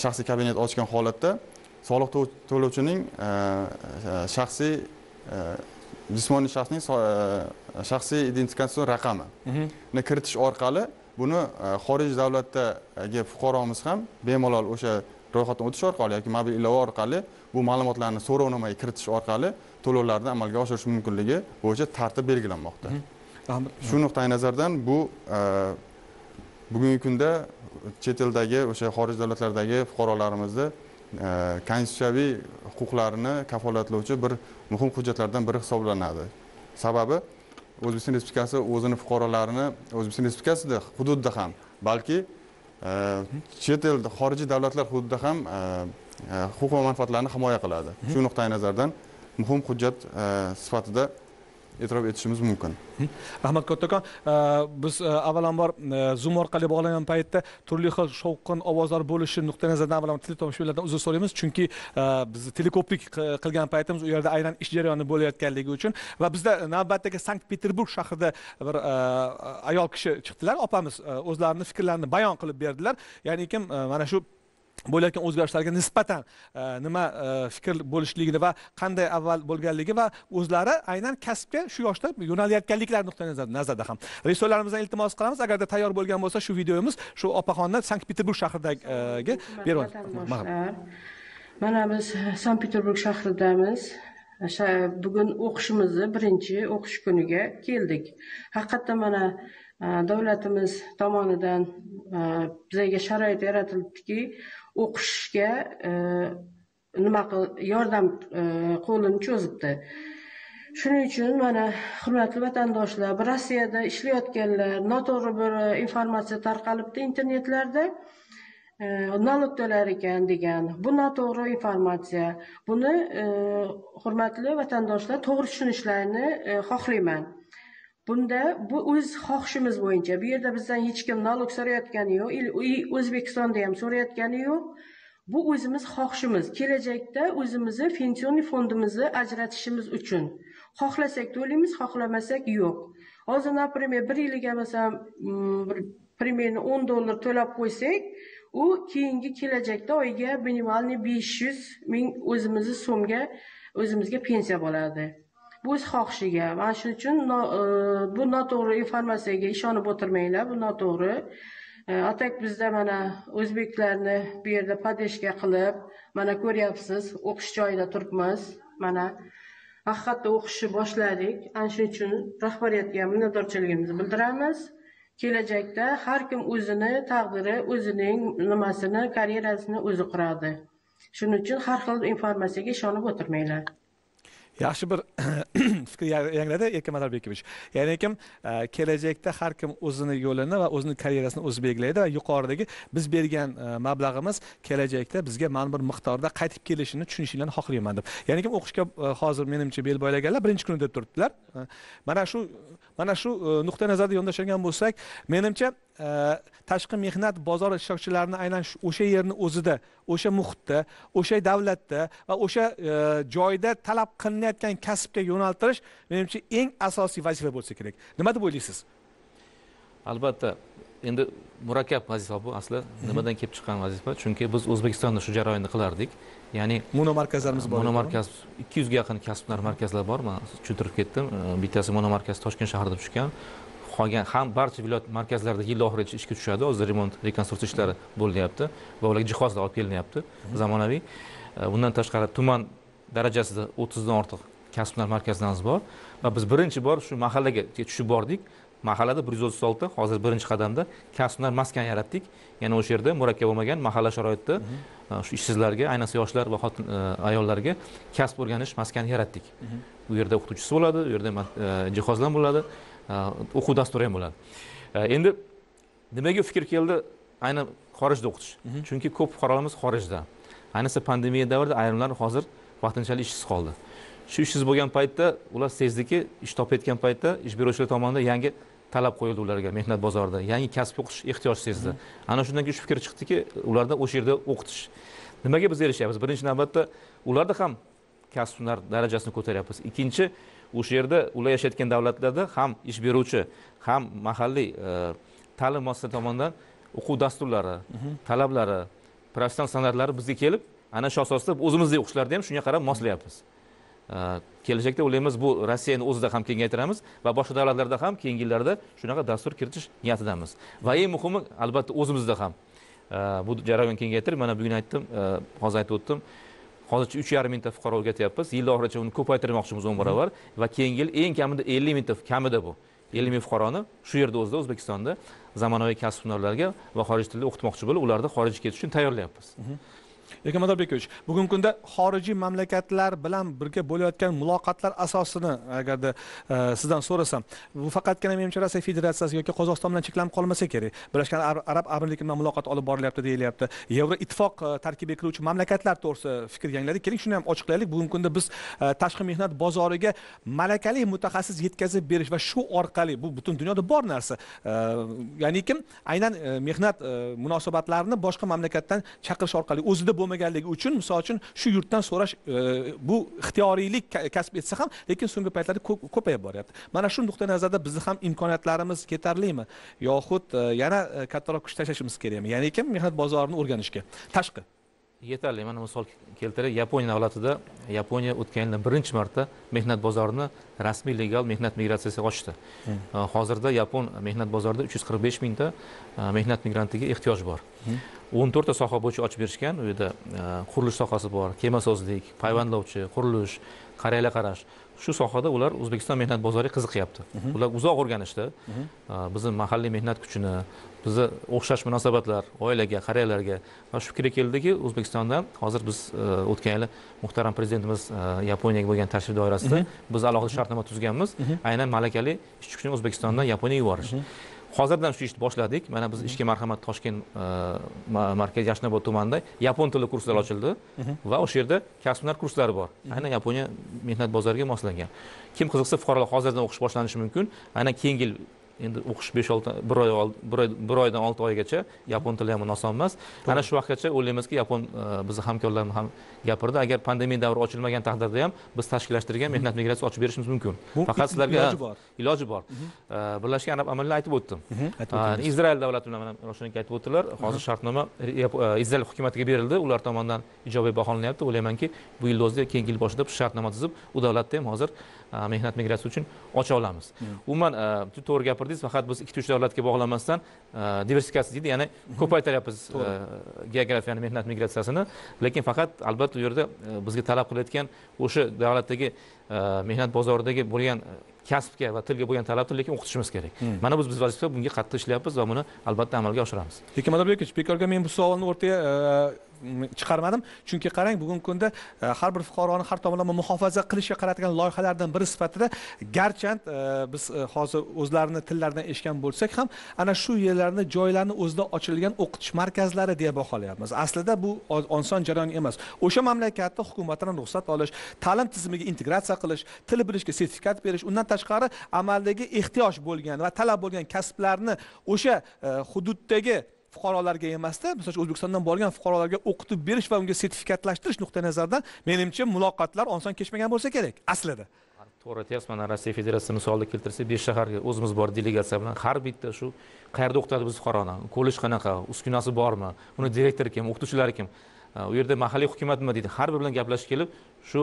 shaxsiy kabinet ochgan holatda soliq to'lovchining e, e, shaxsiy e, jismoniy shaxsning shaxsiy identifikatsion raqamini mhm. kiritish orqali buni xorij davlatdagi fuqaromiz ham bemalol o'sha ro'yxatdan o'tish orqali yoki mobil ilova orqali bu ma'lumotlarni so'rovnomaga kiritish orqali to'lovlarni amalga oshirish mumkinligi bo'yicha tartib belgilanmoqda mhm. shu nuqtai nazardan bu bugungi kunda chet eldagi o'sha xorij davlatlaridagi fuqarolarimizni e, konstitutsiyaviy huquqlarini kafolatlovchi bir muhim hujjatlardan biri hisoblanadi. Sababi o'zbekiston respublikasi o'zini fuqarolarini o'zbekiston respublikasida hududida ham balki e, chet el xorijiy davlatlar hududida ham e, huquq va manfaatlarni himoya qiladi. Shu nuqtai nazardan muhim hujjat sifatida e'tirof etishimiz mumkin. Rahmat kattakon e, biz e, avvalambor e, zoom orqali bog'langan paytda turli xil shovqin ovozlar bo'lishi nuqtai nazaridan avvalambor teletomoshabinlardan uzr so'raymiz. Chunki biz teleko'prik qilgan paytimiz u yerda aynan ish jarayoni bo'layotganligi uchun va bizda navbatdagi sankt peterburg shahrida bir ayol kishi chiqdilar. Opamiz o'zlarini fikrlarini bayon qilib berdilar. Ya'ni kim mana shu bo'layotgan o'zgarishlarga nisbatan e, nima e, fikr bo'lishligini va qanday avval bo'lganligi va o'zlari aynan kasbga shu yoshda yo'nalayotganliklari nuqtai nazarida ham. Rejissorlarimizdan iltimos qilamiz. Agarda tayyor bo'lgan bo'lsa shu videomiz shu opaxonni sankt peterburg shahridagi berib mana biz sankt peterburg shahridamiz. Bugun o'qishimizni birinchi o'qish kuniga keldik. Haqiqatdan mana e, davlatimiz tomonidan bizga sharoit yaratildiki o'qishga e, nima qil yordam e, qo'lini cho'zibdi. Shuning uchun mana hurmatli vatandoshlar rossiyada ishlayotganlar noto'g'ri bir informatsiya tarqalibdi internetlarda. E, to'lar ekan degan bu noto'g'ri informatsiya. Buni e, hurmatli vatandoshlar to'g'ri tushunishlarini xohlayman. Bunda bu o'z xohishimiz bo'yicha bu yerda bizdan hech kim налог so'rayotgani yo'q o'zbekistonda ham so'rayotgani yo'q. Bu o'zimiz xohishimiz kelajakda o'zimizni pension fondimizni ajratishimiz uchun. Xohlasak to'laymiz xohlamasak yo'q. Hozir например bir yiliga masalan mm, bir примерно o'n dollar to'lab qo'ysak u keyingi kelajakda oyiga minimalniy besh yuz ming o'zimizni so'mga o'zimizga pensiya bo'ladi. Bu o'z xohishiga va shuning uchun no- e, bu noto'g'ri informatsiyaga ishonib o'tirmanglar bu noto'g'ri. E, atak bizda mana o'zbeklarni bu yerda podeshka qilib mana ko'ryapsiz o'qish joyida turibmiz. Mana haqiqatda o'qishni boshladik. Ana shuning uchun rahbariyatga minnatdorchiligimizni bildiramiz. Kelajakda har kim o'zini taqdiri o'zining nimasini karyerasini o'zi quradi. Shuning uchun har xil informatsiyaga ishonib o'tirmanglar. Yaxshi bir fikr ya- yangradi erkin madalbekovich ya'ni kim? Kelajakda har kim o'zini yo'lini va o'zini karyerasini o'zi belgilaydi va yuqoridagi biz bergan e, mablag'imiz kelajakda bizga ma'lum bir miqdorda qaytib kelishini tushunishinglarni xohlayman deb. Ya'ni kim o'qishga e, hozir menimcha bel boylaganlar birinchi kuni deb turibdilar e, mana shu mana shu nuqtai nazarda yondashadigan bo'lsak menimcha tashqi mehnat bozori ishtirokchilarini aynan o'sha yerni o'zida o'sha muhitda o'sha davlatda va o'sha joyda talab qilinayotgan kasbga yo'naltirish menimcha eng asosiy vazifa bo'lsa kerak nima deb o'ylaysiz albatta endi murakkab vazifa bu asli nimadan kelib chiqqan vazifa chunki biz o'zbekistonda shu jarayonni qilardik ya'ni monomarkazlarimiz bor monomarkaz ikki yuzga yaqin kasb hunar markazlar bor man tushuntirib ketdim bittasi monomarkaz toshkent shahrida tushgan qolgan ham barcha viloyat markazlarida yil oxirigacha ishga tushadi. Hozir remont rekonstruksiya ishlari bo'lyapti va ularga jihozlar olib kelinyapti zamonaviy. E, bundan tashqari tuman darajasida o'ttizdan ortiq kasb hunar markazlarimiz bor va biz birinchi bor shu mahallaga tushib bordik. Mahallada bir yuz o'ttiz olti hozir birinchi qadamda kasb hunar maskan yaratdik. Ya'ni o'sha yerda murakkab bo'lmagan mahalla sharoitida e, shu ishsizlarga ayniqsa yoshlar va xotin e, ayollarga kasb o'rganish maskani yaratdik. Bu yerda o'qituvchisi bo'ladi u yerda jihozlar bo'ladi o'quv dasturi ham bo'ladi. E, endi nimaga fikr keldi? Aynan xorijda o'qitish. Chunki ko'p fuqarolarimiz xorijda. Ayniqsa pandemiya davrida ayrimlar hozir vaqtinchalik ishsiz qoldi. Shu ishsiz bo'lgan paytda ular sezdiki ish topayotgan paytda ish beruvchilar tomonidan yangi talab qo'yildi ularga mehnat bozorida. Yangi kasb o'qish ehtiyoj sezdi. Ana shundan keyin shu fikr chiqdiki ularda o'sha yerda o'qitish. Nimaga biz erishyapmiz birinchi navbatda ularda ham kasb hunar darajasini ko'taryapmiz. Ikkinchi o'sha yerda ular yashayotgan davlatlarda ham ish beruvchi ham mahalliy e, ta'lim muassasa tomonidan o'quv dasturlari talablari professional standartlari bizga kelib ana shu asosda o'zimizdagi o'qishlarni ham shunga qarab moslayapmiz. E, kelajakda o'ylaymiz bu rossiyani o'zida ham kengaytiramiz va boshqa davlatlarda ham keyingi yillarda shunaqa dastur kiritish niyatidamiz va eng muhimi albatta o'zimizda ham. E, bu jarayon kengaytirib mana bugun aytdim hozir aytib o'tdim hozircha uch yarim mingta fuqaro o'rgatyapmiz. Yil oxirigacha uni ko'paytirmoqchimiz o'n barobar va keyingi yil eng kamida ellik mingta kamida bu ellik ming fuqaroni shu yerda o'zida o'zbekistonda zamonaviy kasb hunarlarga va xorij tilida o'qitmoqchi bo'lib ularni xorijga ketish uchun tayyorlayapmiz. Erkin madalbekovich bugungi kunda xorijiy mamlakatlar bilan birga bo'layotgan muloqotlar asosini agarda e, sizdan so'rasam bu faqatgina menimcha rossiya federatsiyasi yoki qozog'iston bilan cheklanib qolmasa kerak. Birlashgan arab amirligi bilan muloqot olib borilyapti deyilyapti. Yevro ittifoq e, tarkibiga kiruvchi mamlakatlar to'g'risida fikr yangladik keling shuni ham ochiqlaylik. Bugungi kunda biz e, tashqi mehnat bozoriga malakali mutaxassis yetkazib berish va shu orqali bu butun dunyoda bor narsa. Ya'ni kim? Aynan mehnat munosabatlarini boshqa mamlakatdan chaqirish orqali o'zida bo'lmaganligi uchun misol uchun shu yurtdan so'rash e, bu ixtiyoriylik kasb etsa ham lekin so'nggi paytlarda ko'p- ko'payib boryapti. Mana shu nuqtai nazarda bizni ham imkoniyatlarimiz yetarlimi yoxud e, yana e, kattaroq kuch tashlashimiz kerakmi? Ya'ni kim mehnat bozorini o'rganishga? Tashqi. Yetarli. Mana misol keltiray yaponiya davlatida yaponiya o'tgan yilda birinchi marta mehnat bozorini rasmiy legal mehnat migratsiyasiga ochdi. Uh, hozirda yapon mehnat bozorida uch yuz qirq besh mingta uh, mehnat migrantiga ehtiyoj bor. O'n to'rtta soha bo'yicha ochib berishgan u yerda uh, qurilish sohasi bor kemasozlik payvandlovchi qurilish qariyalar qarash shu sohada ular o'zbekiston mehnat bozoriga qiziqyapti. Ular uzoq o'rganishdi. Uh, bizni mahalliy mehnat kuchini bizni o'xshash munosabatlar oilaga qariyalarga va shu fikrga keldiki o'zbekistonda hozir biz o'tgan yili muhtaram prezidentimiz yaponiyaga bo'lgan tashrif doirasida biz alohida shartnoma tuzganmiz. Aynan malakali ishchi kuchni o'zbekistondan yaponiyaga yuborish hozirdan shu ishni boshladik. Mana biz ishga marhamat toshkent uh, ma- markazi yashnobod tumanida yapon tili kurslari ochildi. Va o'sha yerda kasb hunar kurslari bor. Aynan yaponiya mehnat bozoriga moslangan. Kim qiziqsa fuqarolar hozirdan o'qish boshlanishi mumkin. Aynan keyingi yil endi o'qish besh olti bir oy bir oy bir oydan olti oygacha yapon tili ham oson emas. Ana shu vaqtgacha o'ylaymizki yapon e, bizni hamkorlarimiz ham gapirdi. Agar pandemiya davri ochilmagan taqdirda ham biz tashkillashtirgan mehnat migratsiyasi ochib berishimiz mumkin. Faqat sizlarga iloji bor. iloji bor. E, birlashgan arab amirliklar aytib o'tdingiz. izrael davlati bilan mana aka aytib o'tdilar. Hozir shartnoma e, izrael hukumatiga berildi. Ular tomonidan ijobiy baholanyapti o'ylaymanki bu yilni o'zida keyingi yil boshida shartnoma tuzib u davlatda ham hozir mehnat migratsiyasi uchun ocha olamiz. Umuman juda to'g'ri gapirdingiz faqat biz ikki uch davlatga bog'lamasdan diversifikatsiya deydi ya'ni ko'paytiryapmiz e, geografiyani mehnat migratsiyasini lekin faqat albatta u yerda bizga talab qilayotgan o'sha davlatdagi mehnat bozoridagi bo'lgan kasbga va tilga bo'lgan talabni lekin o'qitishimiz kerak. Mana biz biz vazifa bunga qattiq ishlayapmiz va buni albatta amalga oshiramiz. Lekin madorbekovich bekorga men bu savolni o'rtaga chiqarmadim. Chunki qarang bugungi kunda e, har bir fuqaroni har tomonlama muhofaza qilishga qaratilgan loyihalardan biri sifatida garchand e, biz e, hozir o'zlarini tillaridan eshitgan bo'lsak ham ana shu yerlarni joylarni o'zida ochilgan o'qitish markazlari deya baholayapmiz. Aslida bu oson jarayon emas. O'sha mamlakatni hukumatidan ruxsat olish ta'lim tizimiga integratsiya qilish til bilishga sertifikat berish undan tashqari amaldagi ehtiyoj bo'lgan va talab bo'lgan kasblarni o'sha hududdagi fuqarolarga emasda. Misol uchun o'zbekistondan borgan fuqarolarga o'qitib berish va unga sertifikatlashtirish nuqtai nazaridan menimcha muloqotlar oson kechmagan bo'lsa kerak aslida. To'g'ri aytyapsiz mana rossiya federatsiyasi misolida keltirsak besh shaharga o'zimiz bor delegatsiya bilan. Har bitta shu qayerda o'qitadi biz fuqaroni kollej qanaqa? Uskunasi bormi? Uni direktori kim? O'qituvchilari kim? U yerda mahalliy hukumat nima deydi. Har biri bilan gaplashib kelib shu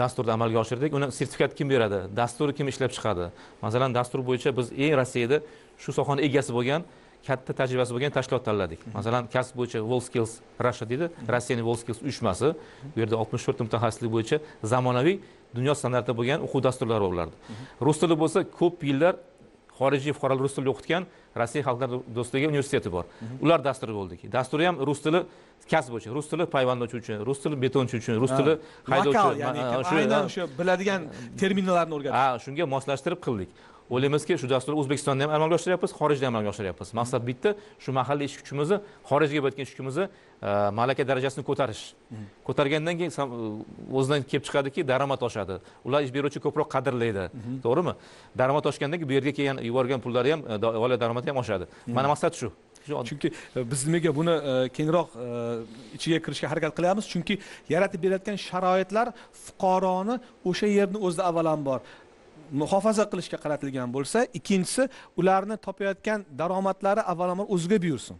dasturni amalga oshirdik. Uni sertifikat kim beradi? Dasturni kim ishlab chiqadi? Masalan dastur bo'yicha biz eng rossiyada shu sohani egasi bo'lgan katta tajribasi bo'lgan tashkilot tanladik masalan kasb bo'yicha WorldSkills Russia deydi. Rossiyaning WorldSkills uyushmasi bu yerda oltmish to'rtta mutaxassislik bo'yicha zamonaviy dunyo standartida bo'lgan o'quv dasturlari bor ularda rus tili bo'lsa ko'p yillar xorijiy fuqarolar rus tilida o'qitgan rossiya xalqlar do'stligi universiteti bor. Ular dasturi bo'ldik dasturi ham rus tili kasb bo'yicha rus tili payvandovchi uchun rus tili betonchi uchun rus tili haydovchi aynan o'sha biladigan terminlarni o'rgatish ha shunga moslashtirib qildik o'ylaymizki shu dasturni o'zbekistonda ham amalga oshiryapmiz xorijda ham amalga oshiryapmiz. Maqsad bitta shu mahalliy ish kuchimizni xorijga bo'layotgan ish kuchimizni e, malaka darajasini ko'tarish. Ko'targandan keyin sam- o'zidan kelib chiqadiki daromad oshadi. Ular ish beruvchi ko'proq qadrlaydi. To'g'rimi? Daromad oshgandan keyin bu yerga kelgan yuborgan pullari ham e, oila daromadi ham oshadi. Mana maqsad shu. Chunki e, biz nimaga buni e, kengroq e, ichiga kirishga harakat qilyapmiz chunki yaratib berayotgan sharoitlar fuqaroni o'sha yerni o'zida avvalambor muhofaza qilishga qaratilgan bo'lsa ikkinchisi ularni topayotgan daromadlari avvalambor o'ziga buyursin.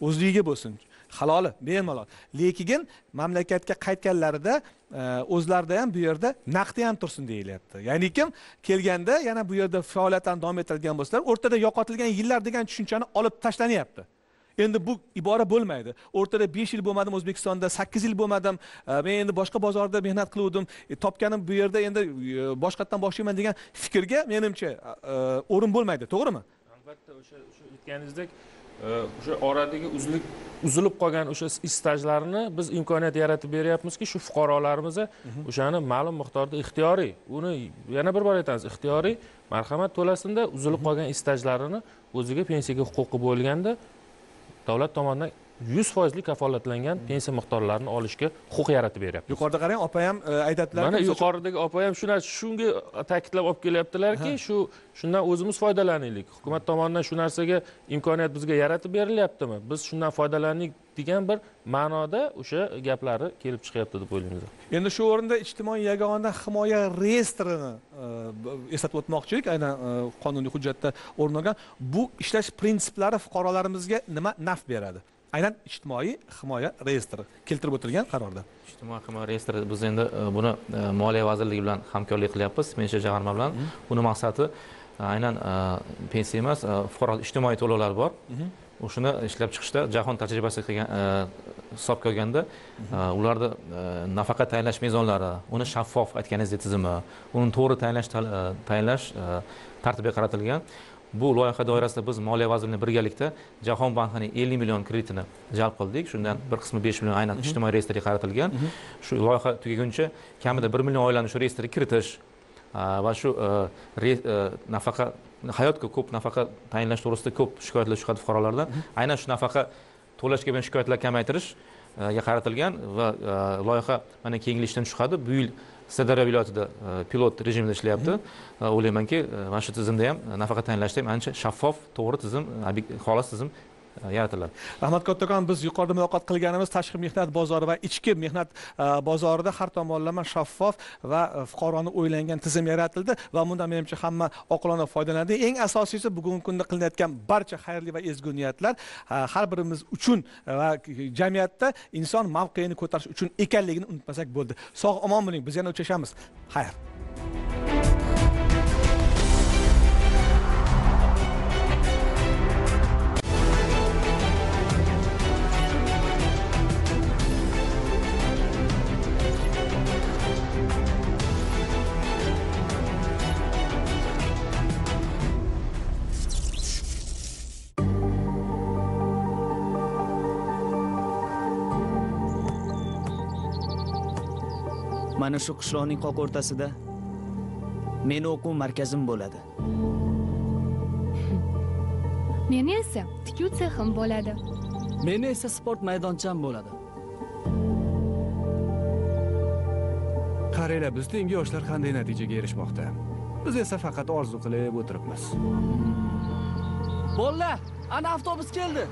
O'zligiga bo'lsin. Haloli bemalol. Lekin mamlakatga qaytganlarida e, o'zlarida ham bu yerda naqdi ham tursin deyilyapti. Ya'ni kim kelganda yana bu yerda faoliyatlarni davom ettiradigan bo'lsalar o'rtada yo'qotilgan yillar degan tushunchani olib tashlanyapti. Endi bu ibora bo'lmaydi. O'rtada besh yil bo'lmadim o'zbekistonda sakkiz yil bo'lmadim. Men endi boshqa bozorda mehnat qiluvdim. E, topganim bu yerda endi e, boshqatdan boshlayman degan fikrga menimcha e, o'rin bo'lmaydi. To'g'rimi? Albatta o'sha o'sha aytganingizdek o'sha oradagi uzilib uzilib qolgan o'sha ish stajlarini biz imkoniyat yaratib beryapmizki shu fuqarolarimiz o'shani ma'lum miqdorda ixtiyoriy uni yana bir bor aytamiz ixtiyoriy marhamat to'lasinda uzilib qolgan ish stajlarini o'ziga pensiyaga huquqi bo'lganda davlat tomonidan yuz foizli kafolatlangan pensiya miqdorlarini olishga huquq yaratib beryapmiz. Yuqorida qarang opa ham e, aytadilar mana yuqoridagi opa ham shu narsa shunga ta'kidlab olib kelyaptilarki shu shundan o'zimiz foydalanaylik. Hukumat tomonidan shu narsaga imkoniyat bizga yaratib berilyaptimi? Biz shundan foydalanaylik degan bir ma'noda o'sha gaplari kelib chiqyapti deb o'ylaymiz. Endi shu o'rinda ijtimoiy yagona himoya reyestrini e, eslatib o'tmoqchilik aynan e, qonuniy hujjatda o'rin olgan. Bu ishlash prinsiplari fuqarolarimizga nima naf beradi aynan ijtimoiy himoya reyestri keltirib o'tilgan qarorda. Ijtimoiy himoya reyestri biz endi e, buni e, moliya vazirligi bilan hamkorlik qilyapmiz menimcha jamg'arma bilan. Buni maqsadi e, aynan pensiya emas fuqaro ijtimoiy to'lovlar bor. O'shani ishlab chiqishda jahon tajribasi qilgan hisobga olganda e, ularni nafaqa tayinlash mezonlari uni shaffof aytganingizdek tizimi uni to'g'ri tayinlash tayinlash tartibiga qaratilgan bu loyiha doirasida biz moliya vazirligi birgalikda jahon bankining ellik million kreditini jalb qildik. Shundan bir qismi besh million aynan ijtimoiy reyestrga qaratilgan. Shu loyiha tugaguncha kamida bir million oilani shu reyestrga kiritish va shu e, e, nafaqa hayotga ko'p nafaqa tayinlash to'g'risida ko'p shikoyatlar chiqadi fuqarolardan aynan shu nafaqa to'lashga bo'lgan shikoyatlarni kamaytirishga qaratilgan va e, loyiha mana keyingi ishdan chiqadi. Bu yil sirdaryo viloyatida e, pilot rejimida ishlayapti. E, o'ylaymanki e, mana shu tizimda ham nafaqa tayinlashda ham ancha shaffof to'g'ri tizim xolis tizim Э, yaratiladi. Rahmat kattakon biz yuqorida muloqot qilganimiz tashqi mehnat bozori va ichki mehnat e, bozorida har tomonlama shaffof va e, fuqaroni o'ylangan tizim yaratildi va bundan menimcha hamma oqilona foydalanadi. Eng asosiysi bugungi kunda qilinayotgan barcha xayrli va ezgu niyatlar e, har birimiz uchun va jamiyatda inson mavqeini ko'tarish uchun ekanligini unutmasak bo'ldi. Sog' omon bo'ling biz yana uchrashamiz. Xayr. Mana shu qishloqning qoq o'rtasida meni o'quv markazim bo'ladi. Meni esa tikuv sexim bo'ladi. Meni esa sport maydoncham bo'ladi. Qaranglar biz tengi yoshlar qanday natijaga erishmoqda? Biz esa faqat orzu qilib o'tiribmiz. Bolalar ana avtobus keldi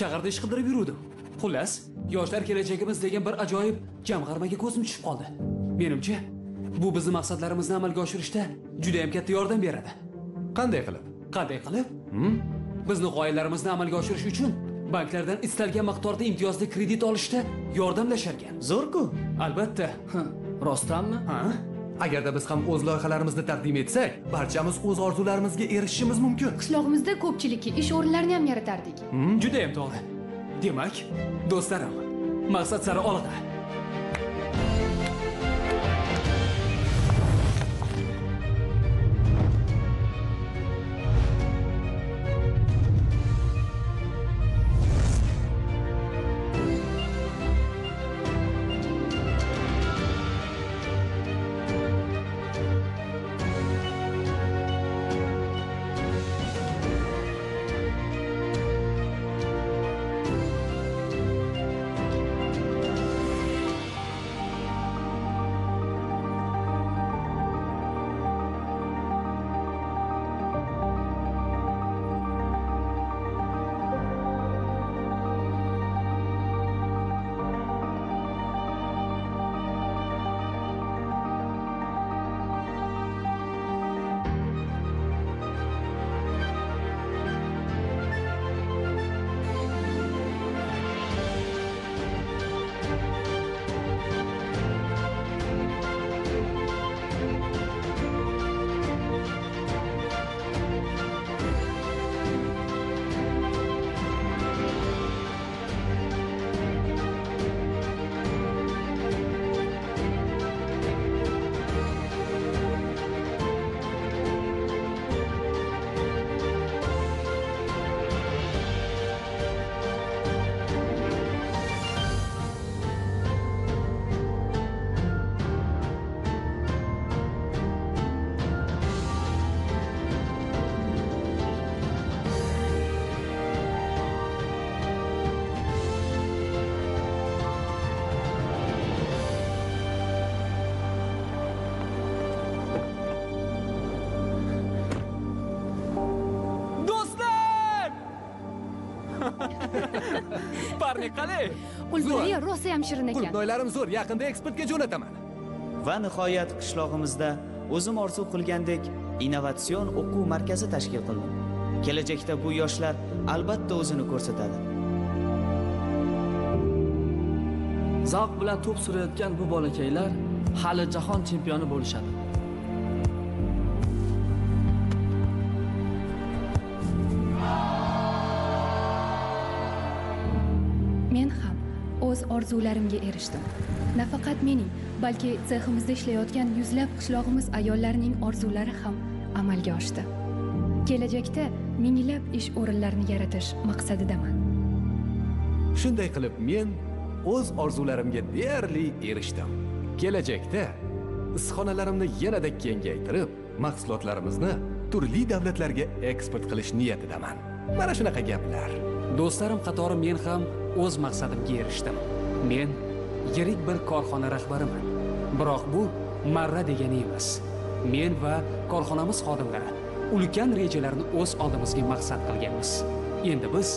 shaharda ish qidirib yuruvdim. Xullas yoshlar kelajagimiz degan bir ajoyib jamg'armaga ko'zim tushib qoldi. Menimcha bu bizni maqsadlarimizni amalga oshirishda juda ham katta yordam beradi. Qanday qilib? Qanday qilib? Bizni g'oyalarimizni amalga oshirish uchun banklardan istalgan miqdorda imtiyozli kredit olishda yordamlasharkan. Zo'r-ku. Albatta. Rostdanmi? Ha agarda biz ham o'z loyihalarimzni taqdim etsak barchamiz o'z orzularimizga erishishimiz mumkin. Qishlog'imizda ko'pchilikka ish o'rinlarini ham yaratardik. Judayam to'g'ri. Demak do'stlarim maqsad sari olg'a parni qalay shirin ekan. qulupnoylarim zo'r yaqinda eksportga jo'nataman. Va nihoyat qishlog'imizda o'zim orzu qilgandek innovatsion o'quv markazi tashkil qildim. Kelajakda bu yoshlar albatta o'zini ko'rsatadi. Zavq bilan to'p surayotgan bu bolakaylar hali jahon chempioni bo'lishadi orzularimga erishdim. Nafaqat mening balki seximizda ishlayotgan yuzlab qishlog'imiz ayollarining orzulari ham amalga oshdi. Kelajakda minglab ish o'rinlarini yaratish maqsadidaman shunday qilib men o'z orzularimga deyarli erishdim. Kelajakda isxonalarimni yanada kengaytirib mahsulotlarimizni turli davlatlarga eksport qilish niyatidaman. Mana shunaqa gaplar. Do'stlarim qatori men ham o'z maqsadimga erishdim men yirik bir korxona rahbariman. Biroq bu marra degani emas. Men va korxonamiz xodimlari ulkan rejalarni o'z oldimizga maqsad qilganmiz. Endi biz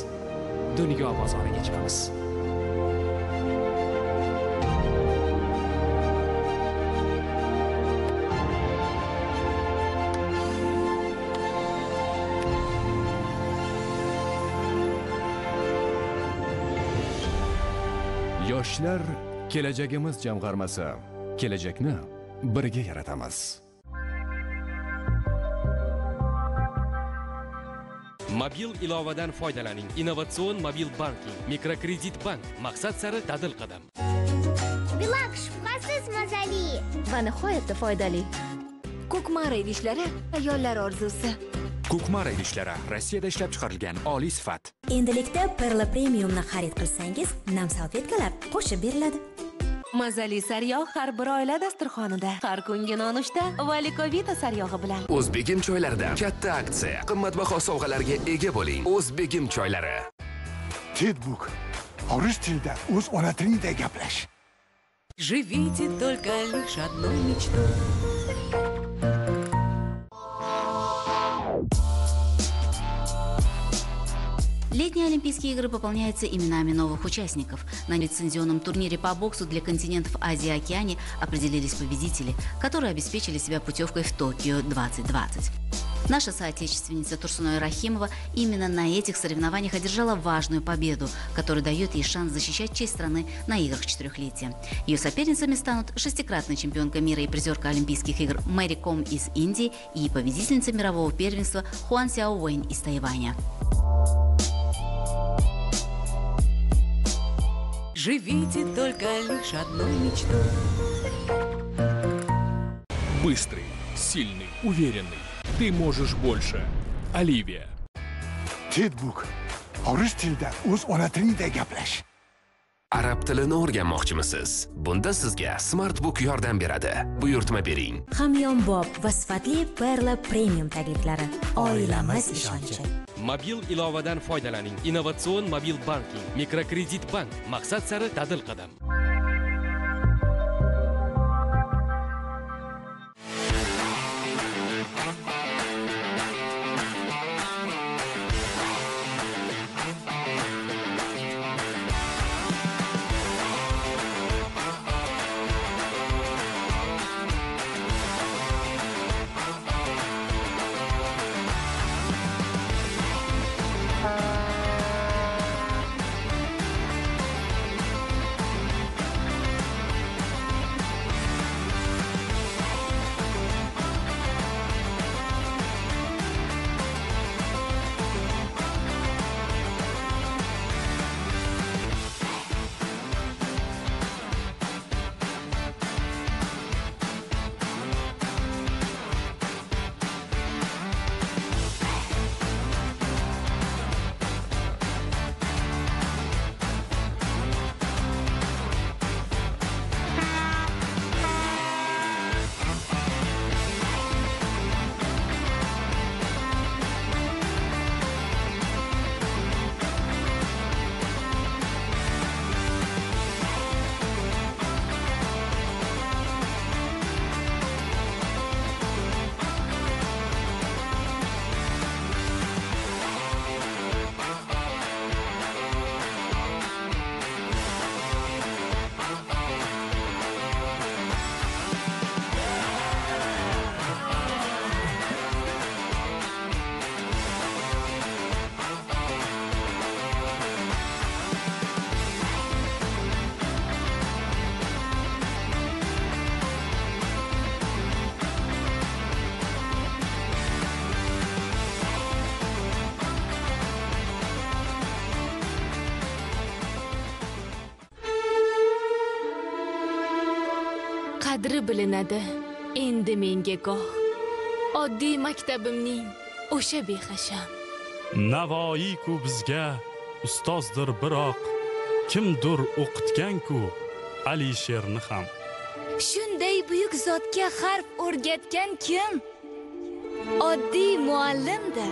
dunyo bozoriga chiqamiz. Yoshlar kelajagimiz jamg'armasi. Kelajakni birga yaratamiz. Mobil ilovadan foydalaning. Innovatsion mobil banking mikrokredit bank maqsad sari dadil qadam. Bilak shubhasiz mazali. va nihoyatda foydali. Ko'kmara idishlari ayollar orzusi ko'kmara idishlari rossiyada ishlab chiqarilgan oliy sifat. Endilikda perla premiumni xarid qilsangiz nam salfetkalar qo'shib beriladi. Mazali sariyog' har bir oila dasturxonida har kungi nonushta va likovita sariyog'i bilan. O'zbegim choylarida katta aksiya qimmatbaho sovg'alarga ega bo'ling. O'zbegim choylari. Тедбук. Орыс tilida o'z ona tilingda gaplash. живите только лишь одной мечтой Летние Олимпийские игры пополняются именами новых участников. На лицензионном турнире по боксу для континентов Азии и Океане определились победители, которые обеспечили себя путевкой в Токио 2020. Наша соотечественница Турсуной Рахимова именно на этих соревнованиях одержала важную победу, которая дает ей шанс защищать честь страны на играх четырехлетия. Ее соперницами станут шестикратная чемпионка мира и призерка Олимпийских игр Мэри Ком из Индии и победительница мирового первенства Хуан Сяо Уэйн из Тайваня. живите только лишь одной мечтой быстрый сильный уверенный ты можешь больше. Оливия. Tedbuk. Orus tilida o'z ona tilingda gaplash. arab tilini o'rganmoqchimisiz? Bunda sizga smartbook yordam beradi. Buyurtma bering. Hamyonbop va sifatli perla premium tagliklari oilamiz ishonchi. Mobil ilovadan foydalaning. Innovatsion mobil banking mikrokredit bank maqsad sari dadil qadam bilinadi. Endi menga goh oddiy maktabimning o'sha behasham navoiy ku bizga ustozdir biroq. Kimdir o'qitgan-ku alisherni ham. Shunday buyuk zotga harf o'rgatgan kim? Oddiy muallimda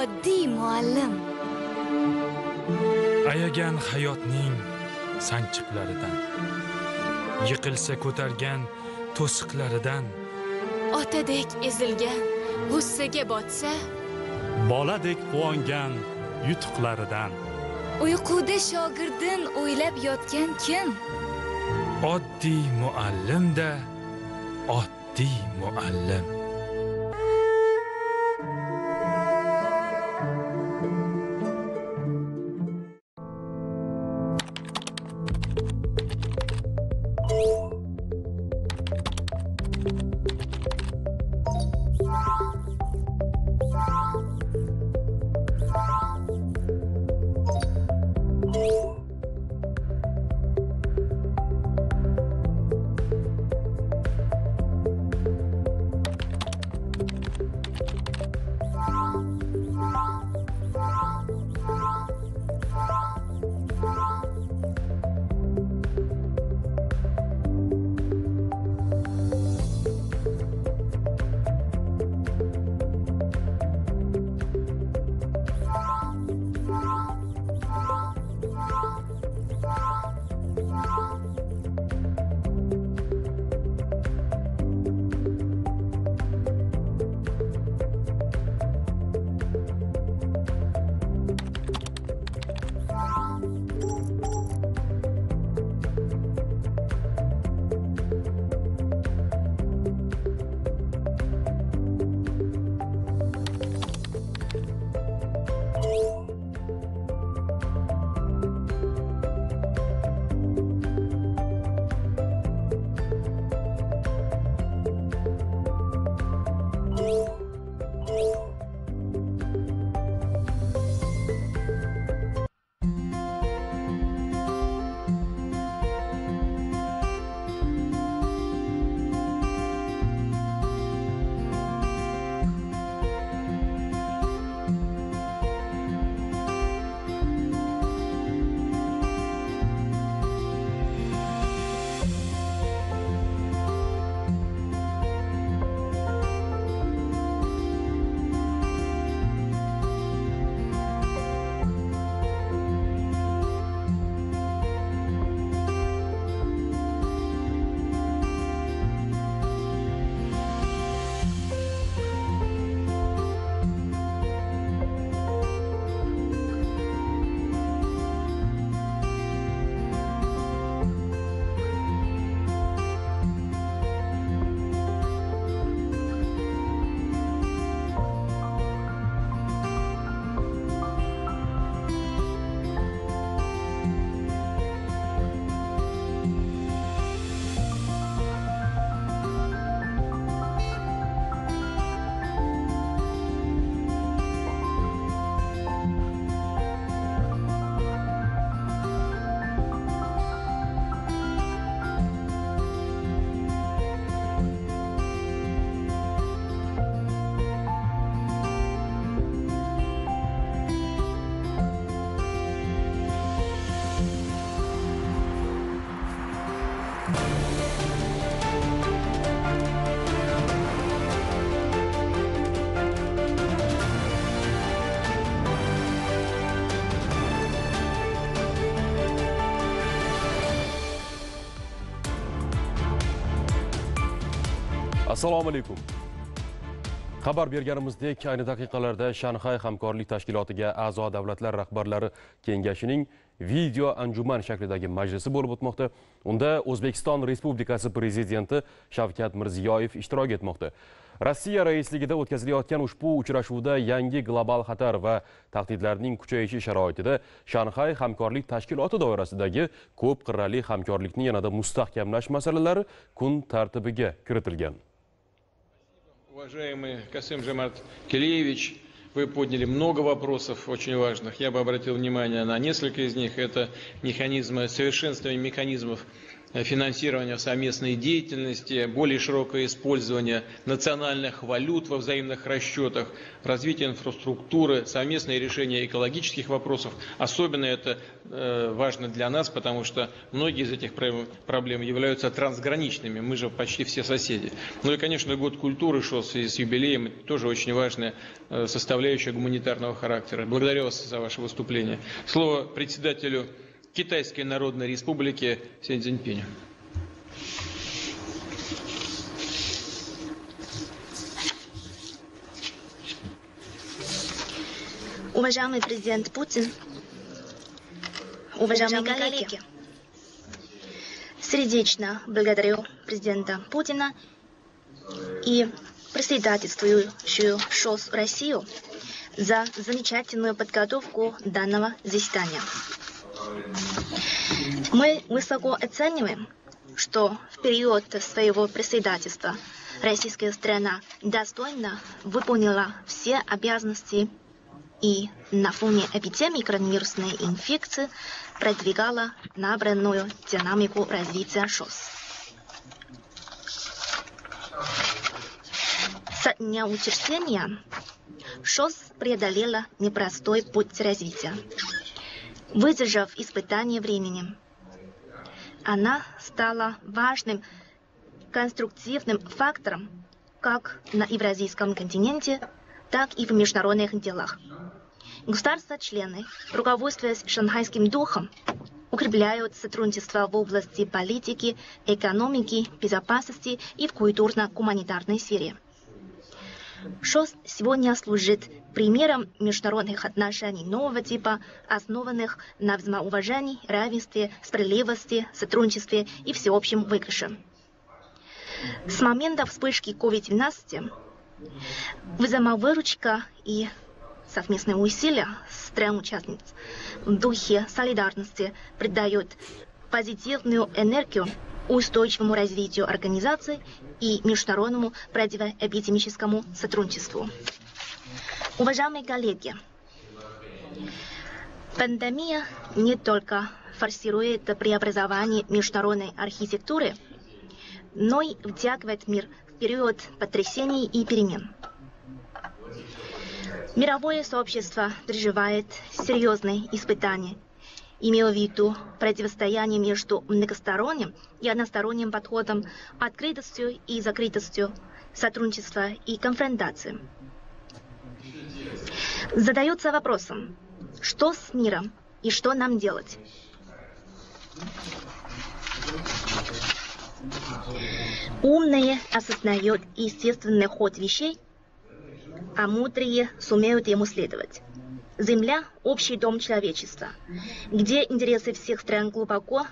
oddiy muallim. Ayagan hayotning sanchiqlaridan yiqilsa ko'targan to'siqlaridan. Otadek ezilgan g'ussaga botsa. Boladek quvongan yutuqlaridan. Uyquda shogirdin o'ylab yotgan kim? Oddiy muallimda oddiy muallim assalomu alaykum. Xabar berganimizdek ayni daqiqalarda shanxay hamkorlik tashkilotiga a'zo davlatlar rahbarlari kengashining video anjuman shaklidagi majlisi bo'lib o'tmoqda. Unda o'zbekiston respublikasi prezidenti shavkat mirziyoyev ishtirok etmoqda. Rossiya raisligida o'tkazilayotgan ushbu uchrashuvda yangi global xatar va tahdidlarning kuchayishi sharoitida shanxay hamkorlik tashkiloti doirasidagi ko'p qirrali hamkorlikni yanada mustahkamlash masalalari kun tartibiga kiritilgan. Уважаемый Касым Жамарт Келеевич, вы подняли много вопросов очень важных. Я бы обратил внимание на несколько из них. Это механизмы, совершенствование механизмов финансирования совместной деятельности, более широкое использование национальных валют во взаимных расчетах, развитие инфраструктуры, совместное решение экологических вопросов. Особенно это э, важно для нас, потому что многие из этих проблем являются трансграничными. Мы же почти все соседи. Ну и, конечно, год культуры шел в связи с юбилеем. Это тоже очень важная э, составляющая гуманитарного характера. Благодарю вас за ваше выступление. Слово председателю Китайской Народной Республики Сянь Цзиньпиню. Уважаемый президент Путин, уважаемые коллеги, сердечно благодарю президента Путина и председательствующую ШОС Россию за замечательную подготовку данного заседания. Мы высоко оцениваем, что в период своего председательства российская страна достойно выполнила все обязанности и на фоне эпидемии коронавирусной инфекции продвигала набранную динамику развития ШОС. С дня учреждения ШОС преодолела непростой путь развития. Выдержав испытание временем, она стала важным конструктивным фактором как на Евразийском континенте, так и в международных делах. Государства-члены, руководствуясь шанхайским духом, укрепляют сотрудничество в области политики, экономики, безопасности и в культурно-гуманитарной сфере. ШОС сегодня служит примером международных отношений нового типа, основанных на взаимоуважении, равенстве, справедливости, сотрудничестве и всеобщем выигрыше. С момента вспышки COVID-19 взаимовыручка и совместные усилия стран-участниц в духе солидарности придают позитивную энергию устойчивому развитию организации и международному противоэпидемическому сотрудничеству. Уважаемые коллеги, пандемия не только форсирует преобразование международной архитектуры, но и втягивает мир в период потрясений и перемен. Мировое сообщество переживает серьезные испытания – имел в виду противостояние между многосторонним и односторонним подходом, открытостью и закрытостью, сотрудничества и конфронтации. Задается вопросом, что с миром и что нам делать? Умные осознают естественный ход вещей, а мудрые сумеют ему следовать. Земля – общий дом человечества, где интересы всех стран глубоко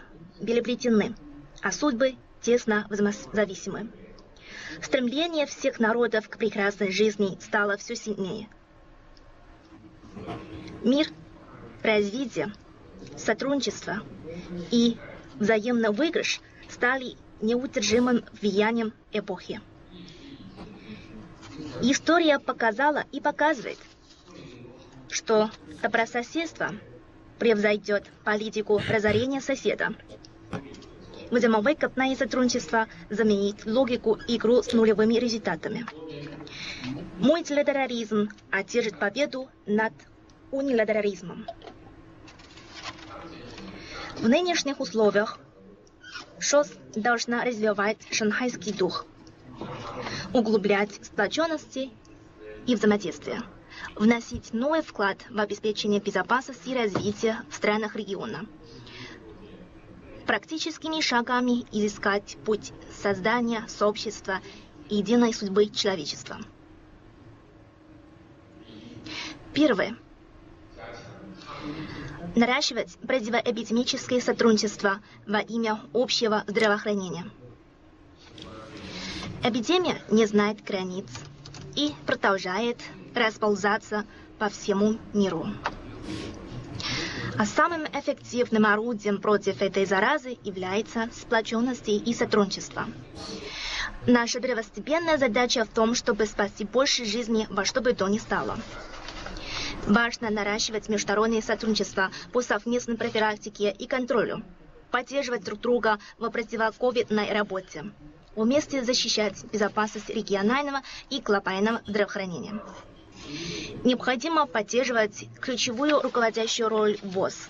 переплетены, а судьбы тесно взаимозависимы. Стремление всех народов к прекрасной жизни стало все сильнее. Мир, развитие, сотрудничество и взаимный выигрыш стали неудержимым влиянием эпохи. История показала и показывает – что добрососедство превзойдет политику разорения соседа. Взаимовыгодное сотрудничество заменит логику игру с нулевыми результатами. Мультилатерализм одержит победу над унилатерализмом. В нынешних условиях ШОС должна развивать шанхайский дух, углублять сплоченности и взаимодействие вносить новый вклад в обеспечение безопасности и развития в странах региона. Практическими шагами изыскать путь создания сообщества единой судьбы человечества. Первое. Наращивать противоэпидемическое сотрудничество во имя общего здравоохранения. Эпидемия не знает границ и продолжает расползаться по всему миру. А самым эффективным орудием против этой заразы является сплоченность и сотрудничество. Наша первостепенная задача в том, чтобы спасти больше жизни во что бы то ни стало. Важно наращивать международное сотрудничество по совместной профилактике и контролю, поддерживать друг друга в противоковидной работе, вместе защищать безопасность регионального и глобального здравоохранения. Необходимо поддерживать ключевую руководящую роль ВОЗ,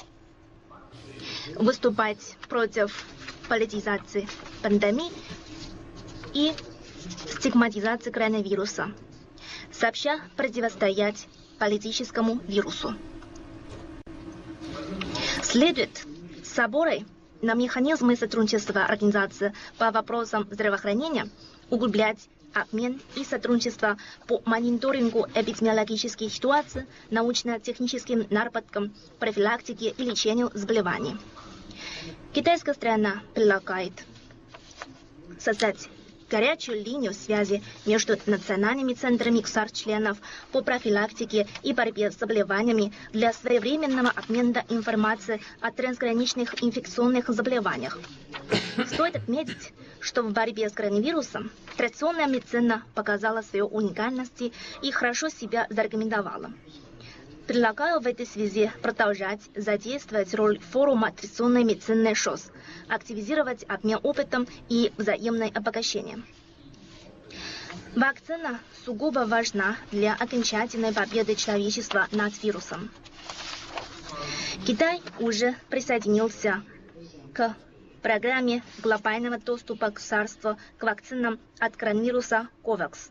выступать против политизации пандемии и стигматизации коронавируса, сообща противостоять политическому вирусу. Следует соборы на механизмы сотрудничества организации по вопросам здравоохранения углублять обмен и сотрудничество по мониторингу эпидемиологических ситуаций, научно-техническим наработкам, профилактике и лечению заболеваний. Китайская страна предлагает создать горячую линию связи между национальными центрами государств-членов по профилактике и борьбе с заболеваниями для своевременного обмена информацией о трансграничных инфекционных заболеваниях. Стоит отметить, что в борьбе с коронавирусом традиционная медицина показала свою уникальность и хорошо себя зарекомендовала. Предлагаю в этой связи продолжать задействовать роль форума традиционной медицины ШОС, активизировать обмен опытом и взаимное обогащение. Вакцина сугубо важна для окончательной победы человечества над вирусом. Китай уже присоединился к программе глобального доступа царству к вакцинам от коронавируса COVAX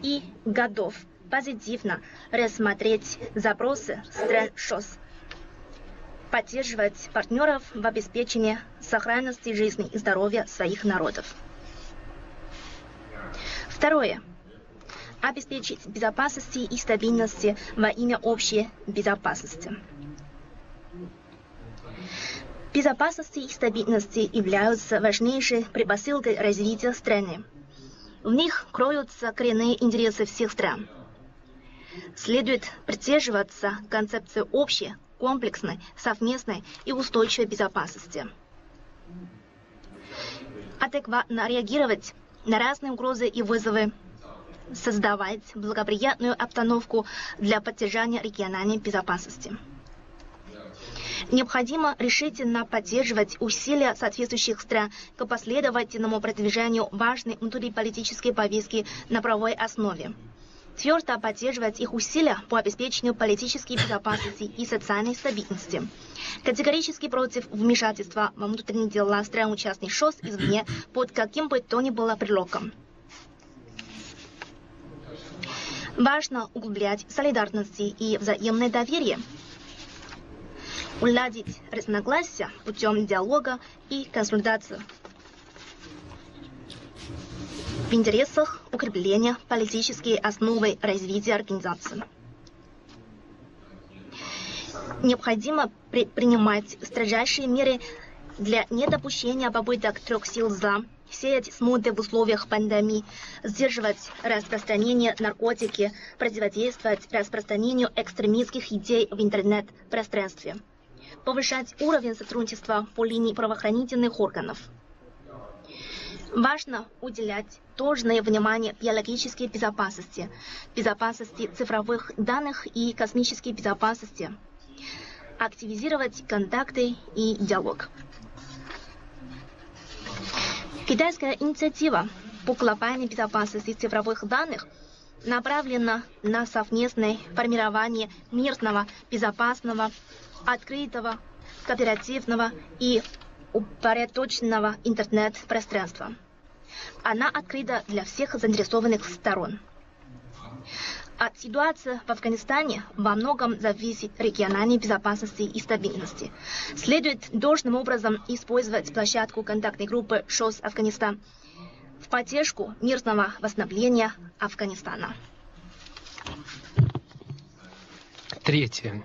и готов позитивно рассмотреть запросы стран ШОС, поддерживать партнеров в обеспечении сохранности жизни и здоровья своих народов. Второе. Обеспечить безопасность и стабильность во имя общей безопасности. Безопасность и стабильность являются важнейшей предпосылкой развития страны. В них кроются коренные интересы всех стран – следует придерживаться концепции общей, комплексной, совместной и устойчивой безопасности. Адекватно реагировать на разные угрозы и вызовы, создавать благоприятную обстановку для поддержания региональной безопасности. Необходимо решительно поддерживать усилия соответствующих стран к последовательному продвижению важной внутриполитической повестки на правовой основе твердо поддерживать их усилия по обеспечению политической безопасности и социальной стабильности. Категорически против вмешательства во внутренние дела стран-участных ШОС извне под каким бы то ни было предлогом. Важно углублять солидарность и взаимное доверие, уладить разногласия путем диалога и консультации в интересах укрепления политической основы развития организации. Необходимо принимать строжайшие меры для недопущения попыток трех сил за сеять смуты в условиях пандемии, сдерживать распространение наркотики, противодействовать распространению экстремистских идей в интернет-пространстве, повышать уровень сотрудничества по линии правоохранительных органов – Важно уделять должное внимание биологической безопасности, безопасности цифровых данных и космической безопасности, активизировать контакты и диалог. Китайская инициатива по глобальной безопасности цифровых данных направлена на совместное формирование мирного, безопасного, открытого, кооперативного и упорядоченного интернет-пространства. Она открыта для всех заинтересованных сторон. От ситуации в Афганистане во многом зависит региональной безопасности и стабильности. Следует должным образом использовать площадку контактной группы ШОС Афганистан в поддержку мирного восстановления Афганистана. Третье.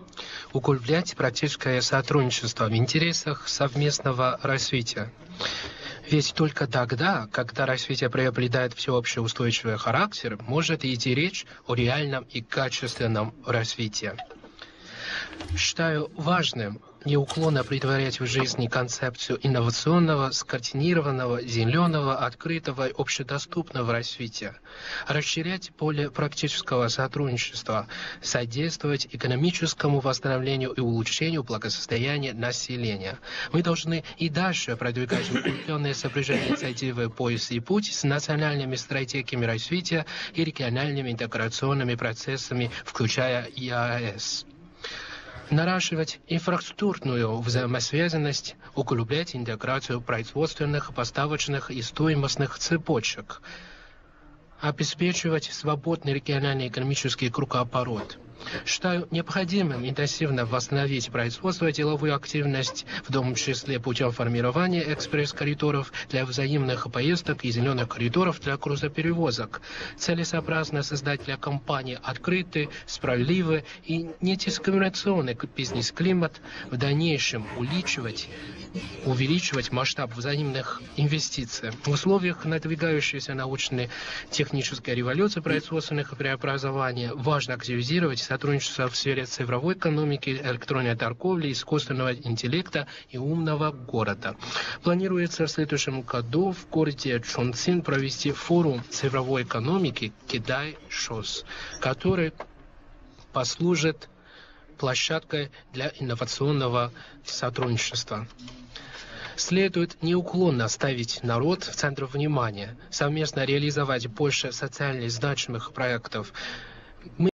Углублять практическое сотрудничество в интересах совместного развития. Ведь только тогда, когда развитие приобретает всеобщий устойчивый характер, может идти речь о реальном и качественном развитии. Считаю важным неуклонно притворять в жизни концепцию инновационного, скоординированного, зеленого, открытого и общедоступного развития, расширять поле практического сотрудничества, содействовать экономическому восстановлению и улучшению благосостояния населения. Мы должны и дальше продвигать укрепленные сопряжения инициативы «Пояс и путь» с национальными стратегиями развития и региональными интеграционными процессами, включая ЕАЭС наращивать инфраструктурную взаимосвязанность, углублять интеграцию производственных, поставочных и стоимостных цепочек, обеспечивать свободный региональный экономический кругооборот – Считаю необходимым интенсивно восстановить производство и деловую активность, в том числе путем формирования экспресс-коридоров для взаимных поездок и зеленых коридоров для грузоперевозок. Целесообразно создать для компаний открытый, справедливый и недискриминационный бизнес-климат, в дальнейшем увеличивать, увеличивать масштаб взаимных инвестиций. В условиях надвигающейся научной технической революции производственных преобразований важно активизировать сотрудничество в сфере цифровой экономики, электронной торговли, искусственного интеллекта и умного города. Планируется в следующем году в городе Чонцин провести форум цифровой экономики Китай-ШОС, который послужит площадкой для инновационного сотрудничества. Следует неуклонно ставить народ в центр внимания, совместно реализовать больше социально значимых проектов. Мы